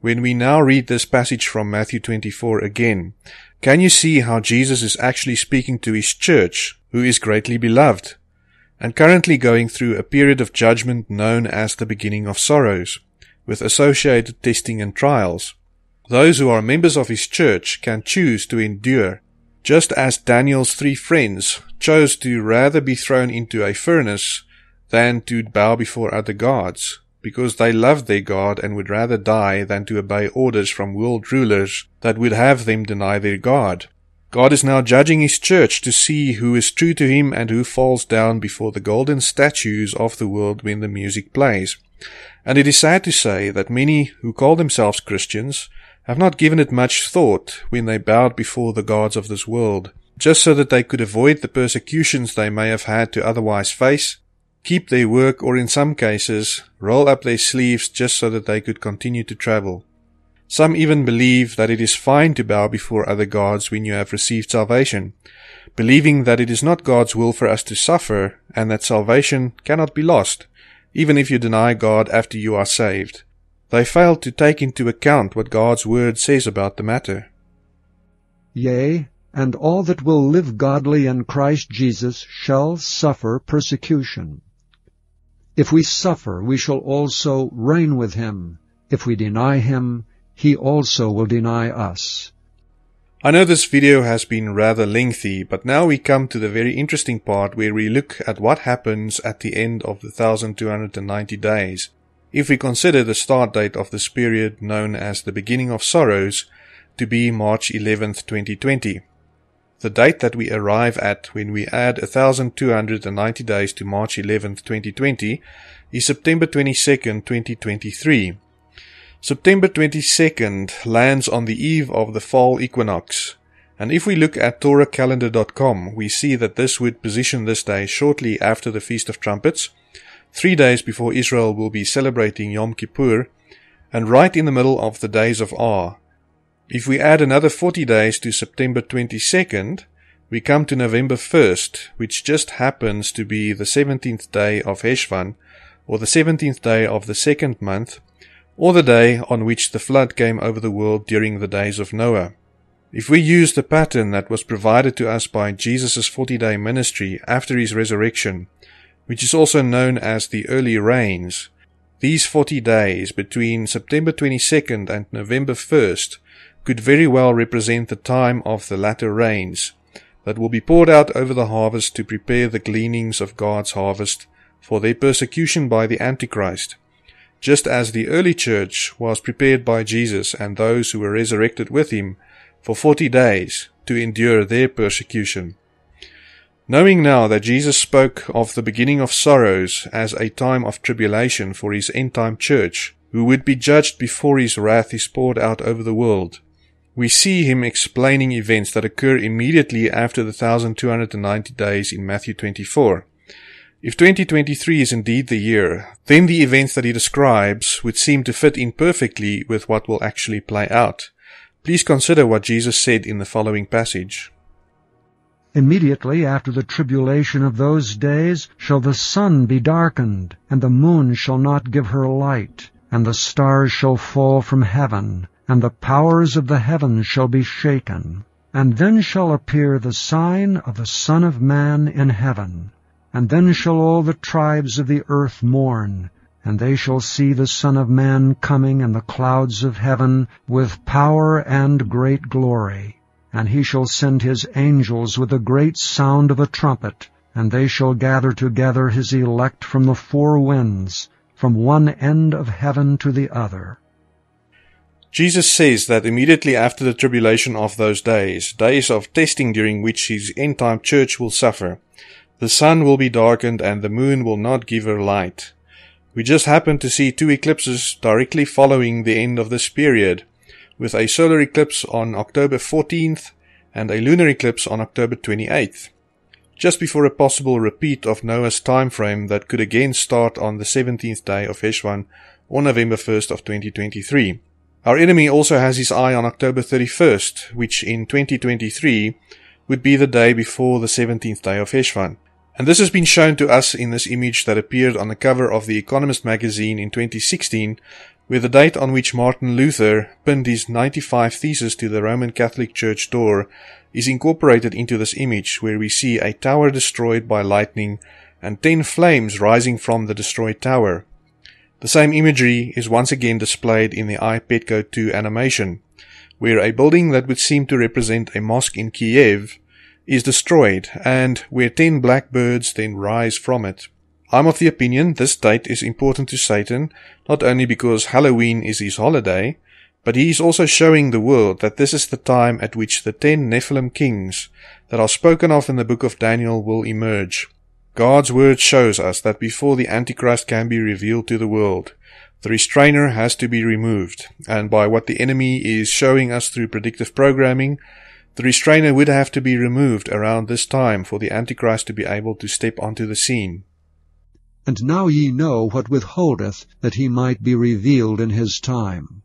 When we now read this passage from Matthew 24 again, can you see how Jesus is actually speaking to his church who is greatly beloved, and currently going through a period of judgment known as the beginning of sorrows, with associated testing and trials. Those who are members of his church can choose to endure, just as Daniel's three friends chose to rather be thrown into a furnace than to bow before other gods, because they loved their God and would rather die than to obey orders from world rulers that would have them deny their God. God is now judging his church to see who is true to him and who falls down before the golden statues of the world when the music plays. And it is sad to say that many who call themselves Christians have not given it much thought when they bowed before the gods of this world, just so that they could avoid the persecutions they may have had to otherwise face, keep their work, or in some cases, roll up their sleeves just so that they could continue to travel. Some even believe that it is fine to bow before other gods when you have received salvation, believing that it is not God's will for us to suffer and that salvation cannot be lost, even if you deny God after you are saved. They fail to take into account what God's word says about the matter. Yea, and all that will live godly in Christ Jesus shall suffer persecution. If we suffer, we shall also reign with him. If we deny him, he also will deny us. I know this video has been rather lengthy, but now we come to the very interesting part where we look at what happens at the end of the 1290 days. If we consider the start date of this period known as the beginning of sorrows to be March 11th, 2020. The date that we arrive at when we add 1290 days to March 11th, 2020 is September 22nd, 2023 September 22nd lands on the eve of the fall equinox, and if we look at TorahCalendar.com, we see that this would position this day shortly after the Feast of Trumpets, three days before Israel will be celebrating Yom Kippur, and right in the middle of the days of awe. If we add another 40 days to September 22nd, we come to November 1st, which just happens to be the 17th day of Heshvan, or the 17th day of the second month, or the day on which the flood came over the world during the days of Noah. If we use the pattern that was provided to us by Jesus' 40 day ministry after his resurrection, which is also known as the early rains, these 40 days between September 22nd and November 1st could very well represent the time of the latter rains that will be poured out over the harvest to prepare the gleanings of God's harvest for their persecution by the Antichrist just as the early church was prepared by Jesus and those who were resurrected with him for forty days to endure their persecution. Knowing now that Jesus spoke of the beginning of sorrows as a time of tribulation for his end time church, who would be judged before his wrath is poured out over the world, we see him explaining events that occur immediately after the 1290 days in Matthew 24. If 2023 is indeed the year, then the events that he describes would seem to fit in perfectly with what will actually play out. Please consider what Jesus said in the following passage. Immediately after the tribulation of those days shall the sun be darkened, and the moon shall not give her light, and the stars shall fall from heaven, and the powers of the heavens shall be shaken. And then shall appear the sign of the Son of Man in heaven. And then shall all the tribes of the earth mourn, and they shall see the Son of Man coming in the clouds of heaven with power and great glory. And he shall send his angels with a great sound of a trumpet, and they shall gather together his elect from the four winds, from one end of heaven to the other. Jesus says that immediately after the tribulation of those days, days of testing during which his end time church will suffer, the sun will be darkened and the moon will not give her light. We just happened to see two eclipses directly following the end of this period, with a solar eclipse on October 14th and a lunar eclipse on October 28th, just before a possible repeat of Noah's time frame that could again start on the 17th day of Heshvan or November 1st of 2023. Our enemy also has his eye on October 31st, which in 2023 would be the day before the 17th day of Heshvan. And this has been shown to us in this image that appeared on the cover of The Economist magazine in 2016, where the date on which Martin Luther pinned his 95 Theses to the Roman Catholic Church door is incorporated into this image, where we see a tower destroyed by lightning and ten flames rising from the destroyed tower. The same imagery is once again displayed in the iPet Goat 2 animation, where a building that would seem to represent a mosque in Kiev is destroyed, and where ten black birds then rise from it. I'm of the opinion this date is important to Satan, not only because Halloween is his holiday, But he is also showing the world that this is the time at which the ten Nephilim kings that are spoken of in the book of Daniel will emerge. God's word shows us that before the Antichrist can be revealed to the world, the restrainer has to be removed, and by what the enemy is showing us through predictive programming, the restrainer would have to be removed around this time for the Antichrist to be able to step onto the scene. And now ye know what withholdeth that he might be revealed in his time.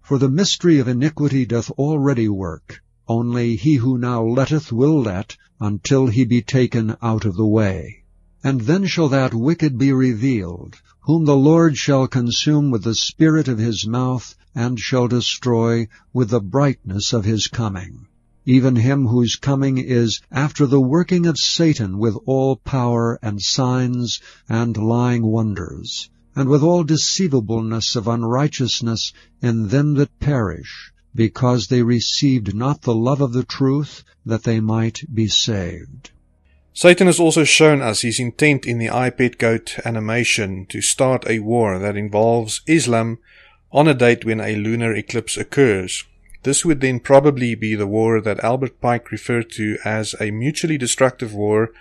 For the mystery of iniquity doth already work, only he who now letteth will let, until he be taken out of the way. And then shall that wicked be revealed, whom the Lord shall consume with the spirit of his mouth, and shall destroy with the brightness of his coming. Even him whose coming is after the working of Satan with all power and signs and lying wonders, and with all deceivableness of unrighteousness in them that perish, because they received not the love of the truth, that they might be saved. Satan has also shown us his intent in the iPet Goat animation to start a war that involves Islam on a date when a lunar eclipse occurs. This would then probably be the war that Albert Pike referred to as a mutually destructive war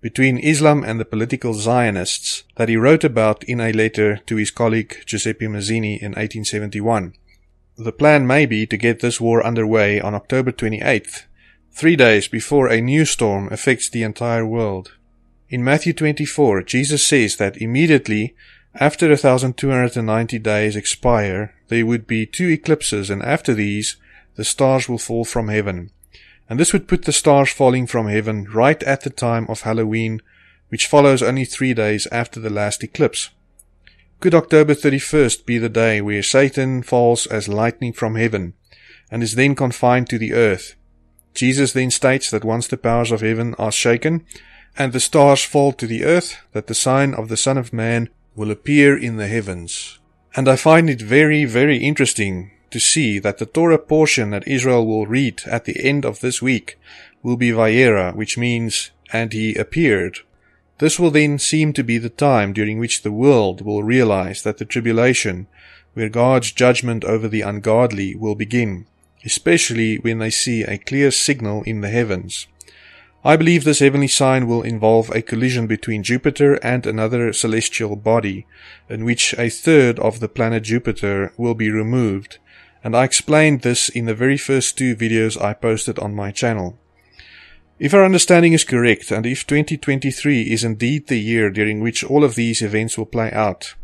between Islam and the political Zionists that he wrote about in a letter to his colleague Giuseppe Mazzini in 1871. The plan may be to get this war underway on October 28th, three days before a new storm affects the entire world. In Matthew 24, Jesus says that immediately after 1290 days expire, there would be two eclipses, and after these, the stars will fall from heaven and this would put the stars falling from heaven right at the time of Halloween, which follows only three days after the last eclipse. Could October 31st be the day where Satan falls as lightning from heaven, and is then confined to the earth? Jesus then states that once the powers of heaven are shaken, and the stars fall to the earth, that the sign of the Son of Man will appear in the heavens. And I find it very, very interesting to see that the Torah portion that Israel will read at the end of this week will be Vayera, which means, and he appeared. This will then seem to be the time during which the world will realize that the tribulation, where God's judgment over the ungodly will begin, especially when they see a clear signal in the heavens. I believe this heavenly sign will involve a collision between Jupiter and another celestial body, in which a third of the planet Jupiter will be removed, and I explained this in the very first two videos I posted on my channel. If our understanding is correct, and if 2023 is indeed the year during which all of these events will play out,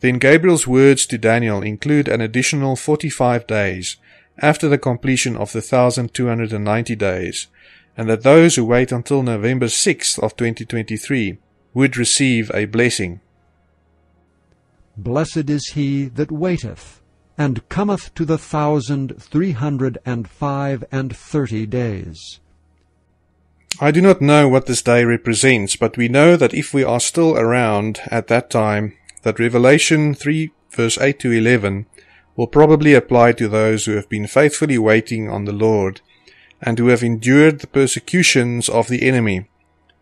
then Gabriel's words to Daniel include an additional 45 days after the completion of the 1290 days, and that those who wait until November 6th of 2023 would receive a blessing. Blessed is he that waiteth and cometh to the thousand three hundred and five and thirty days. I do not know what this day represents, but we know that if we are still around at that time, that Revelation 3 verse 8 to 11 will probably apply to those who have been faithfully waiting on the Lord and who have endured the persecutions of the enemy,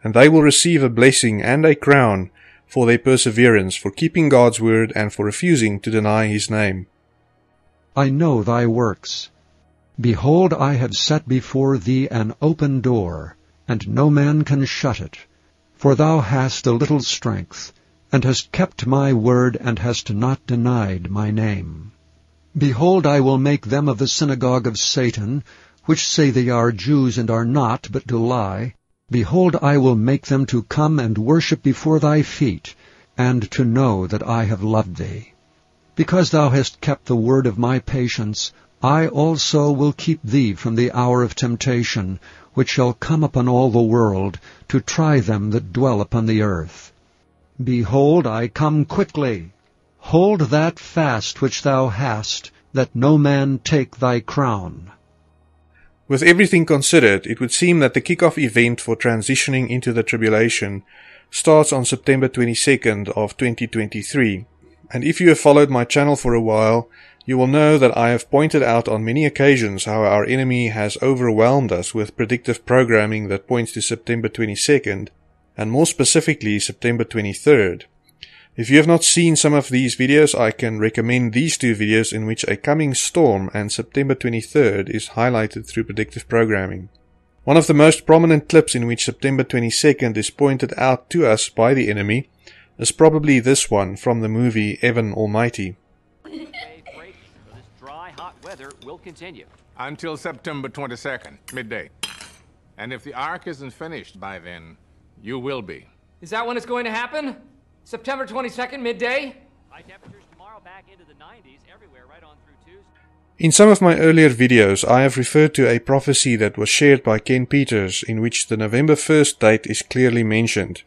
and they will receive a blessing and a crown for their perseverance, for keeping God's word and for refusing to deny his name. I know thy works. Behold, I have set before thee an open door, and no man can shut it. For thou hast a little strength, and hast kept my word, and hast not denied my name. Behold, I will make them of the synagogue of Satan, which say they are Jews and are not, but do lie. Behold, I will make them to come and worship before thy feet, and to know that I have loved thee. Because thou hast kept the word of my patience, I also will keep thee from the hour of temptation, which shall come upon all the world, to try them that dwell upon the earth. Behold, I come quickly. Hold that fast which thou hast, that no man take thy crown. With everything considered, it would seem that the kickoff event for transitioning into the tribulation starts on September 22nd of 2023 and if you have followed my channel for a while, you will know that I have pointed out on many occasions how our enemy has overwhelmed us with predictive programming that points to September 22nd, and more specifically September 23rd. If you have not seen some of these videos, I can recommend these two videos in which a coming storm and September 23rd is highlighted through predictive programming. One of the most prominent clips in which September 22nd is pointed out to us by the enemy is probably this one from the movie Evan Almighty. Until September 22nd, midday. And if the ark isn't finished by then, you will be. Is that when it's going to happen? September 22nd, midday? High temperatures tomorrow back into the 90s everywhere right on through Tuesday. In some of my earlier videos, I have referred to a prophecy that was shared by Ken Peters in which the November 1st date is clearly mentioned.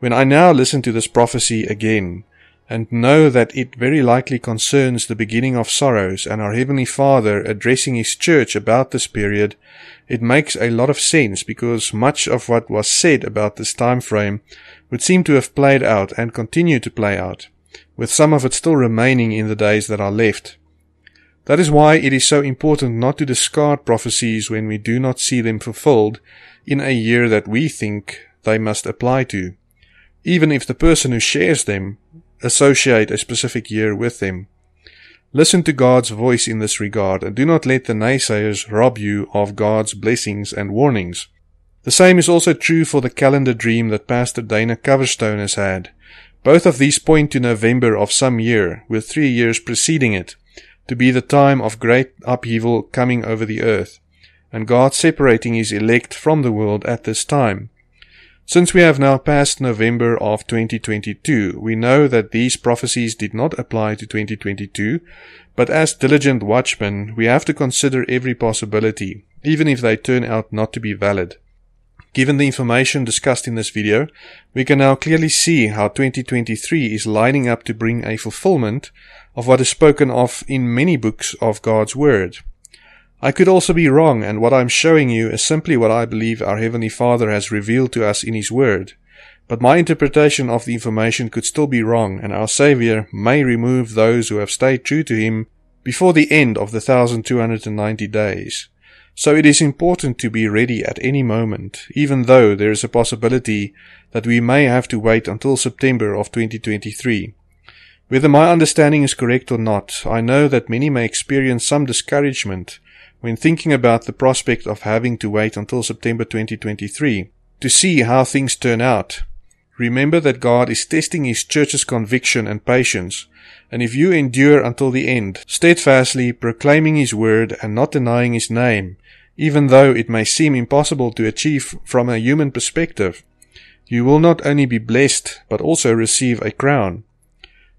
When I now listen to this prophecy again, and know that it very likely concerns the beginning of sorrows and our Heavenly Father addressing His church about this period, it makes a lot of sense because much of what was said about this time frame would seem to have played out and continue to play out, with some of it still remaining in the days that are left. That is why it is so important not to discard prophecies when we do not see them fulfilled in a year that we think they must apply to, even if the person who shares them associate a specific year with them. Listen to God's voice in this regard and do not let the naysayers rob you of God's blessings and warnings. The same is also true for the calendar dream that Pastor Dana Coverstone has had. Both of these point to November of some year, with three years preceding it, to be the time of great upheaval coming over the earth, and God separating his elect from the world at this time. Since we have now passed November of 2022, we know that these prophecies did not apply to 2022, but as diligent watchmen, we have to consider every possibility, even if they turn out not to be valid. Given the information discussed in this video, we can now clearly see how 2023 is lining up to bring a fulfillment of what is spoken of in many books of God's Word. I could also be wrong, and what I'm showing you is simply what I believe our Heavenly Father has revealed to us in His Word. But my interpretation of the information could still be wrong, and our Saviour may remove those who have stayed true to Him before the end of the 1290 days. So it is important to be ready at any moment, even though there is a possibility that we may have to wait until September of 2023. Whether my understanding is correct or not, I know that many may experience some discouragement when thinking about the prospect of having to wait until September 2023 to see how things turn out. Remember that God is testing His church's conviction and patience, and if you endure until the end, steadfastly proclaiming His word and not denying His name, even though it may seem impossible to achieve from a human perspective, you will not only be blessed, but also receive a crown.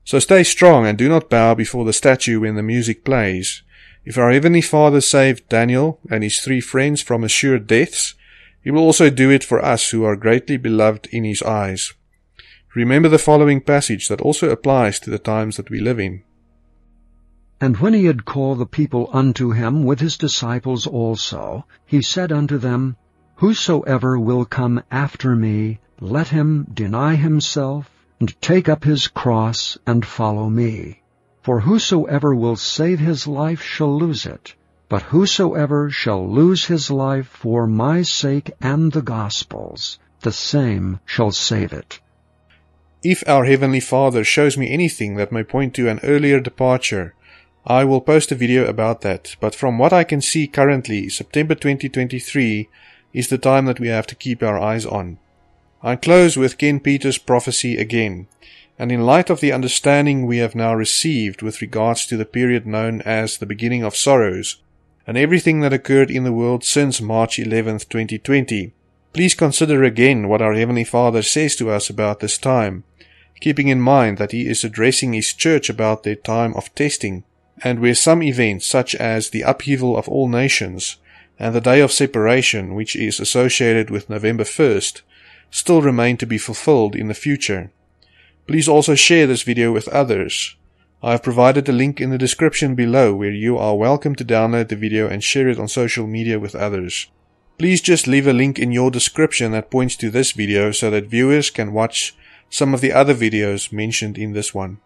So stay strong and do not bow before the statue when the music plays. If our Heavenly Father saved Daniel and his three friends from assured deaths, he will also do it for us who are greatly beloved in his eyes. Remember the following passage that also applies to the times that we live in. And when he had called the people unto him with his disciples also, he said unto them, Whosoever will come after me, let him deny himself, and take up his cross, and follow me. For whosoever will save his life shall lose it, but whosoever shall lose his life for my sake and the gospel's, the same shall save it. If our Heavenly Father shows me anything that may point to an earlier departure, I will post a video about that, but from what I can see currently, September 2023 is the time that we have to keep our eyes on. I close with Ken Peters' prophecy again, and in light of the understanding we have now received with regards to the period known as the beginning of sorrows, and everything that occurred in the world since March 11th, 2020, please consider again what our Heavenly Father says to us about this time, keeping in mind that He is addressing His church about their time of testing and where some events such as the upheaval of all nations and the day of separation, which is associated with November 1st, still remain to be fulfilled in the future. Please also share this video with others. I have provided a link in the description below where you are welcome to download the video and share it on social media with others. Please just leave a link in your description that points to this video so that viewers can watch some of the other videos mentioned in this one.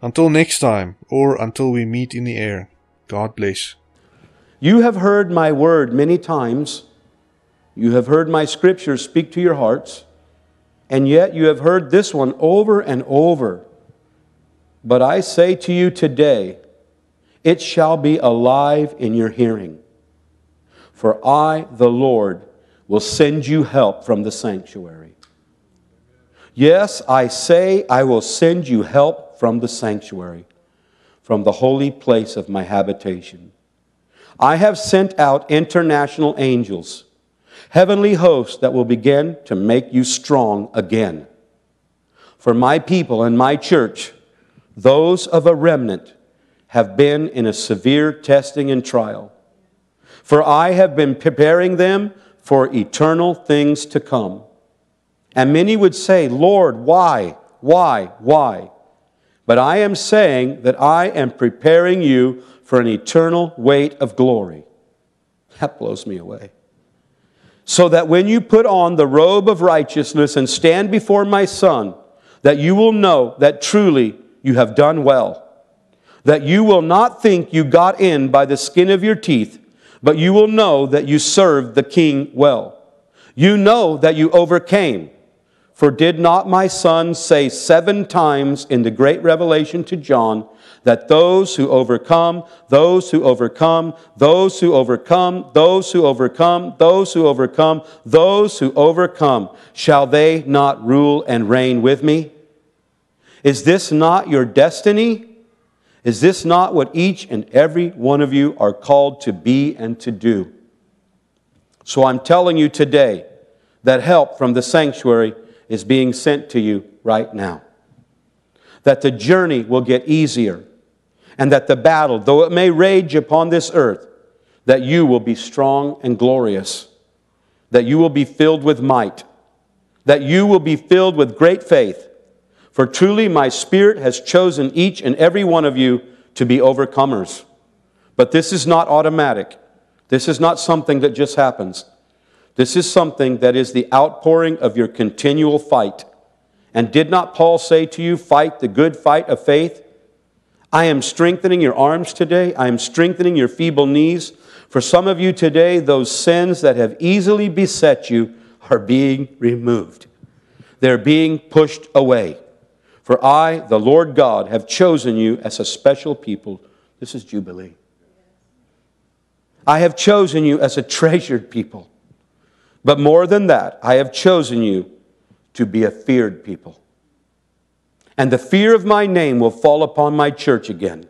Until next time, or until we meet in the air, God bless. You have heard my word many times. You have heard my scriptures speak to your hearts. And yet you have heard this one over and over. But I say to you today, it shall be alive in your hearing. For I, the Lord, will send you help from the sanctuary. Yes, I say, I will send you help from the sanctuary, from the holy place of my habitation. I have sent out international angels, heavenly hosts that will begin to make you strong again. For my people and my church, those of a remnant, have been in a severe testing and trial. For I have been preparing them for eternal things to come. And many would say, Lord, why? Why? Why? But I am saying that I am preparing you for an eternal weight of glory. That blows me away. So that when you put on the robe of righteousness and stand before my Son, that you will know that truly you have done well. That you will not think you got in by the skin of your teeth, but you will know that you served the King well. You know that you overcame. For did not my son say seven times in the great revelation to John that those who overcome, those who overcome, those who overcome, those who overcome, those who overcome, those who overcome, shall they not rule and reign with me? Is this not your destiny? Is this not what each and every one of you are called to be and to do? So I'm telling you today that help from the sanctuary is being sent to you right now. That the journey will get easier, and that the battle, though it may rage upon this earth, that you will be strong and glorious, that you will be filled with might, that you will be filled with great faith. For truly my Spirit has chosen each and every one of you to be overcomers. But this is not automatic. This is not something that just happens. This is something that is the outpouring of your continual fight. And did not Paul say to you, fight the good fight of faith? I am strengthening your arms today. I am strengthening your feeble knees. For some of you today, those sins that have easily beset you are being removed. They're being pushed away. For I, the Lord God, have chosen you as a special people. This is Jubilee. I have chosen you as a treasured people. But more than that, I have chosen you to be a feared people. And the fear of my name will fall upon my church again.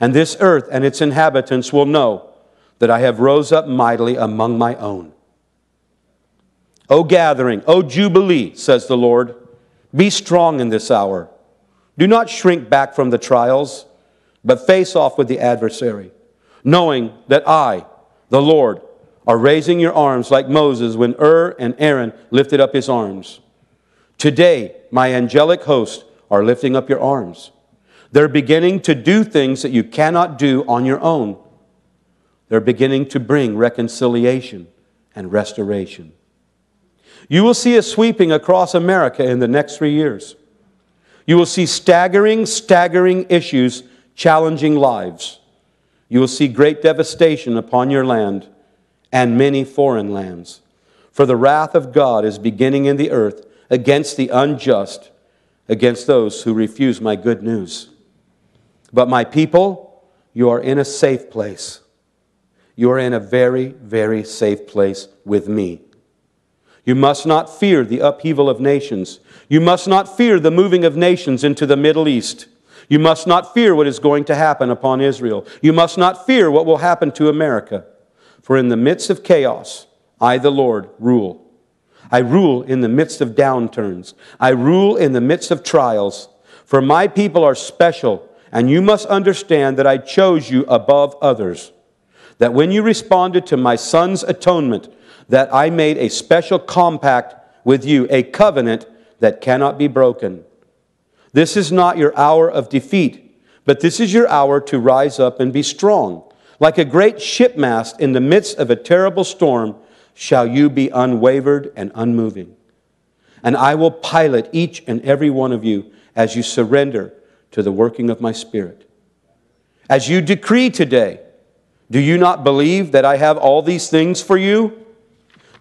And this earth and its inhabitants will know that I have rose up mightily among my own. O gathering, O jubilee, says the Lord, be strong in this hour. Do not shrink back from the trials, but face off with the adversary, knowing that I, the Lord, are raising your arms like Moses when Hur and Aaron lifted up his arms. Today, my angelic hosts are lifting up your arms. They're beginning to do things that you cannot do on your own. They're beginning to bring reconciliation and restoration. You will see a sweeping across America in the next three years. You will see staggering, staggering issues challenging lives. You will see great devastation upon your land and many foreign lands. For the wrath of God is beginning in the earth against the unjust, against those who refuse my good news. But my people, you are in a safe place. You are in a very, very safe place with me. You must not fear the upheaval of nations. You must not fear the moving of nations into the Middle East. You must not fear what is going to happen upon Israel. You must not fear what will happen to America. For in the midst of chaos, I, the Lord, rule. I rule in the midst of downturns. I rule in the midst of trials. For my people are special, and you must understand that I chose you above others. That when you responded to my son's atonement, that I made a special compact with you, a covenant that cannot be broken. This is not your hour of defeat, but this is your hour to rise up and be strong. Like a great shipmast in the midst of a terrible storm, shall you be unwavered and unmoving. And I will pilot each and every one of you as you surrender to the working of my Spirit. As you decree today, do you not believe that I have all these things for you?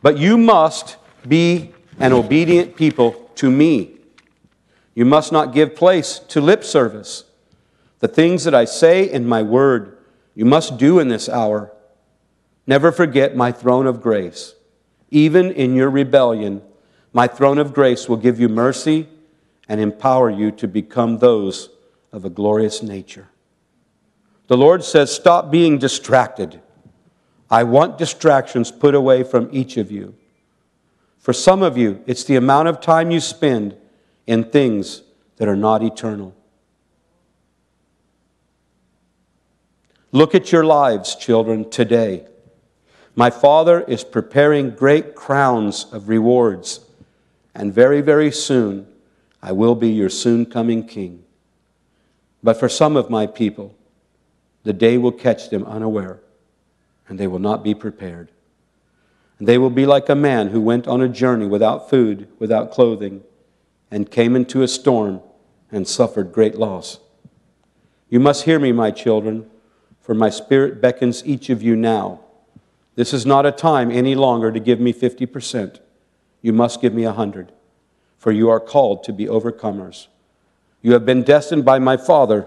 But you must be an obedient people to me. You must not give place to lip service. The things that I say in my word, you must do in this hour. Never forget my throne of grace. Even in your rebellion, my throne of grace will give you mercy and empower you to become those of a glorious nature. The Lord says, Stop being distracted. I want distractions put away from each of you. For some of you, it's the amount of time you spend in things that are not eternal. Look at your lives, children, today. My Father is preparing great crowns of rewards, and very, very soon I will be your soon coming King. But for some of my people, the day will catch them unaware, and they will not be prepared. And they will be like a man who went on a journey without food, without clothing, and came into a storm and suffered great loss. You must hear me, my children, for my spirit beckons each of you now. This is not a time any longer to give me 50%. You must give me a 100, for you are called to be overcomers. You have been destined by my Father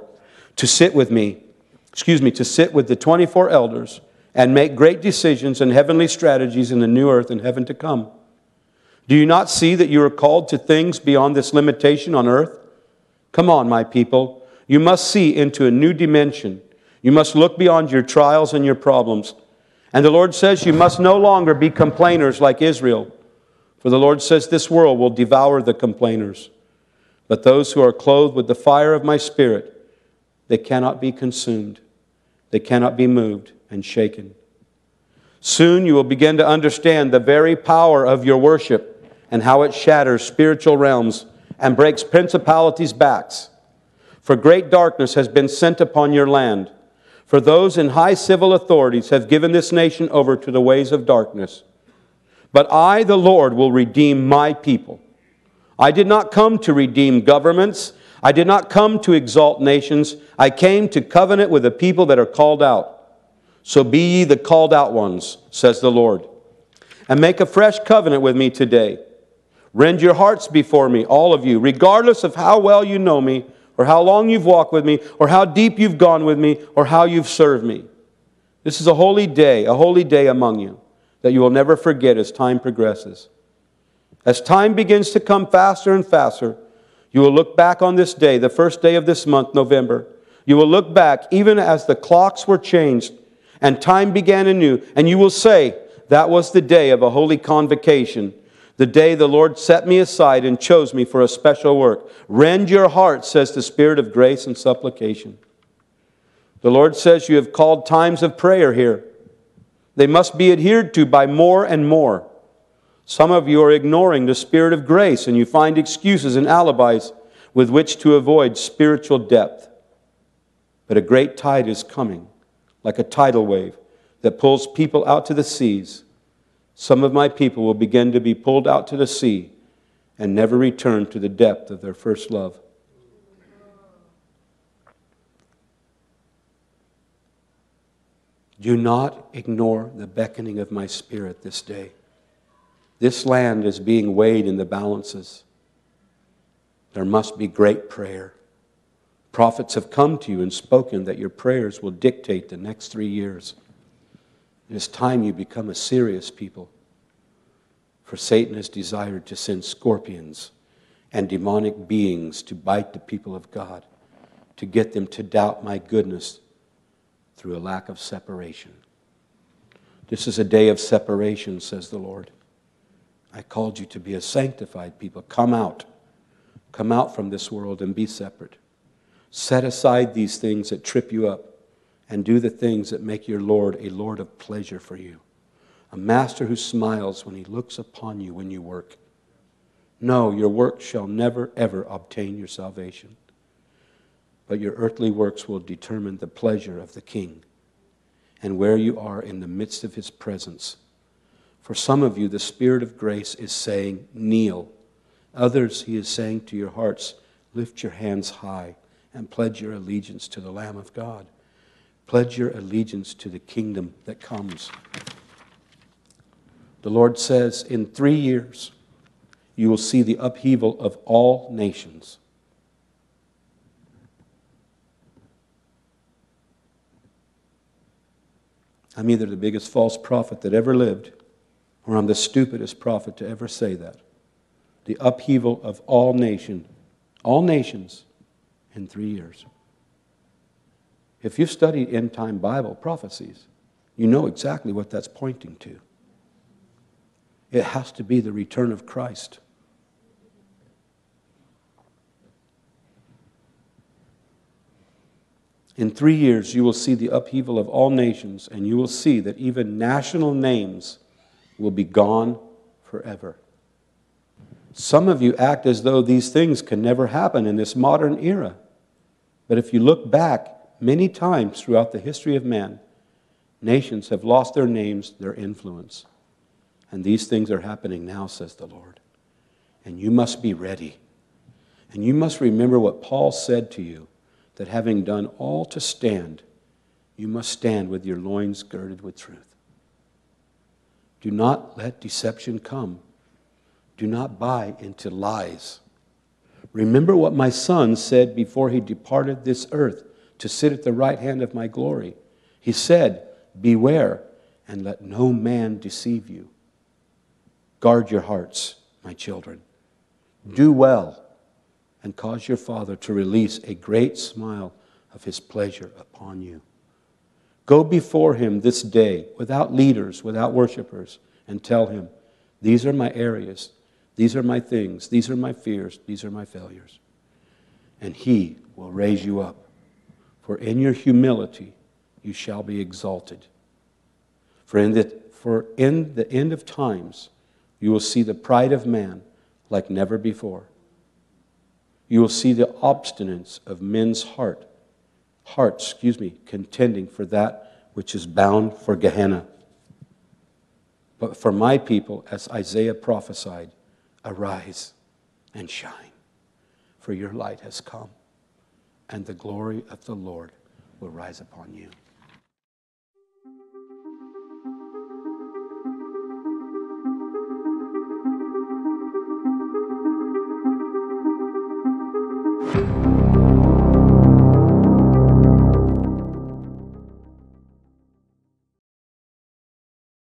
to sit with me, excuse me, to sit with the 24 elders and make great decisions and heavenly strategies in the new earth and heaven to come. Do you not see that you are called to things beyond this limitation on earth? Come on, my people. You must see into a new dimension. You must look beyond your trials and your problems. And the Lord says you must no longer be complainers like Israel. For the Lord says this world will devour the complainers. But those who are clothed with the fire of my spirit, they cannot be consumed. They cannot be moved and shaken. Soon you will begin to understand the very power of your worship and how it shatters spiritual realms and breaks principalities' backs. For great darkness has been sent upon your land. For those in high civil authorities have given this nation over to the ways of darkness. But I, the Lord, will redeem my people. I did not come to redeem governments. I did not come to exalt nations. I came to covenant with the people that are called out. So be ye the called out ones, says the Lord, and make a fresh covenant with me today. Rend your hearts before me, all of you, regardless of how well you know me, or how long you've walked with me, or how deep you've gone with me, or how you've served me. This is a holy day, a holy day among you, that you will never forget as time progresses. As time begins to come faster and faster, you will look back on this day, the first day of this month, November. You will look back, even as the clocks were changed and time began anew. And you will say, That was the day of a holy convocation, the day the Lord set me aside and chose me for a special work. Rend your heart, says the Spirit of grace and supplication. The Lord says you have called times of prayer here. They must be adhered to by more and more. Some of you are ignoring the Spirit of grace and you find excuses and alibis with which to avoid spiritual depth. But a great tide is coming like a tidal wave that pulls people out to the seas. Some of my people will begin to be pulled out to the sea and never return to the depth of their first love. Do not ignore the beckoning of my spirit this day. This land is being weighed in the balances. There must be great prayer. Prophets have come to you and spoken that your prayers will dictate the next three years. It is time you become a serious people. For Satan has desired to send scorpions and demonic beings to bite the people of God, to get them to doubt my goodness through a lack of separation. This is a day of separation, says the Lord. I called you to be a sanctified people. Come out. Come out from this world and be separate. Set aside these things that trip you up and do the things that make your Lord a Lord of pleasure for you. A master who smiles when he looks upon you when you work. No, your work shall never, ever obtain your salvation, but your earthly works will determine the pleasure of the King and where you are in the midst of his presence. For some of you, the Spirit of grace is saying, Kneel. Others, he is saying to your hearts, Lift your hands high and pledge your allegiance to the Lamb of God. Pledge your allegiance to the kingdom that comes. The Lord says, in three years, you will see the upheaval of all nations. I'm either the biggest false prophet that ever lived, or I'm the stupidest prophet to ever say that. The upheaval of all nation, all nations in three years. If you've studied end time Bible prophecies, you know exactly what that's pointing to. It has to be the return of Christ. In three years, you will see the upheaval of all nations, and you will see that even national names will be gone forever. Some of you act as though these things can never happen in this modern era. But if you look back many times throughout the history of man, nations have lost their names, their influence. And these things are happening now, says the Lord. And you must be ready. And you must remember what Paul said to you that having done all to stand, you must stand with your loins girded with truth. Do not let deception come. Do not buy into lies. Remember what my son said before he departed this earth to sit at the right hand of my glory. He said, Beware and let no man deceive you. Guard your hearts, my children. Do well and cause your Father to release a great smile of his pleasure upon you. Go before him this day without leaders, without worshipers, and tell him, These are my areas, these are my things, these are my fears, these are my failures. And he will raise you up. For in your humility you shall be exalted. For in the, for in the end of times you will see the pride of man like never before you will see the obstinance of men's heart, hearts, excuse me, contending for that which is bound for Gehenna. But for my people, as Isaiah prophesied, arise and shine, for your light has come, and the glory of the Lord will rise upon you.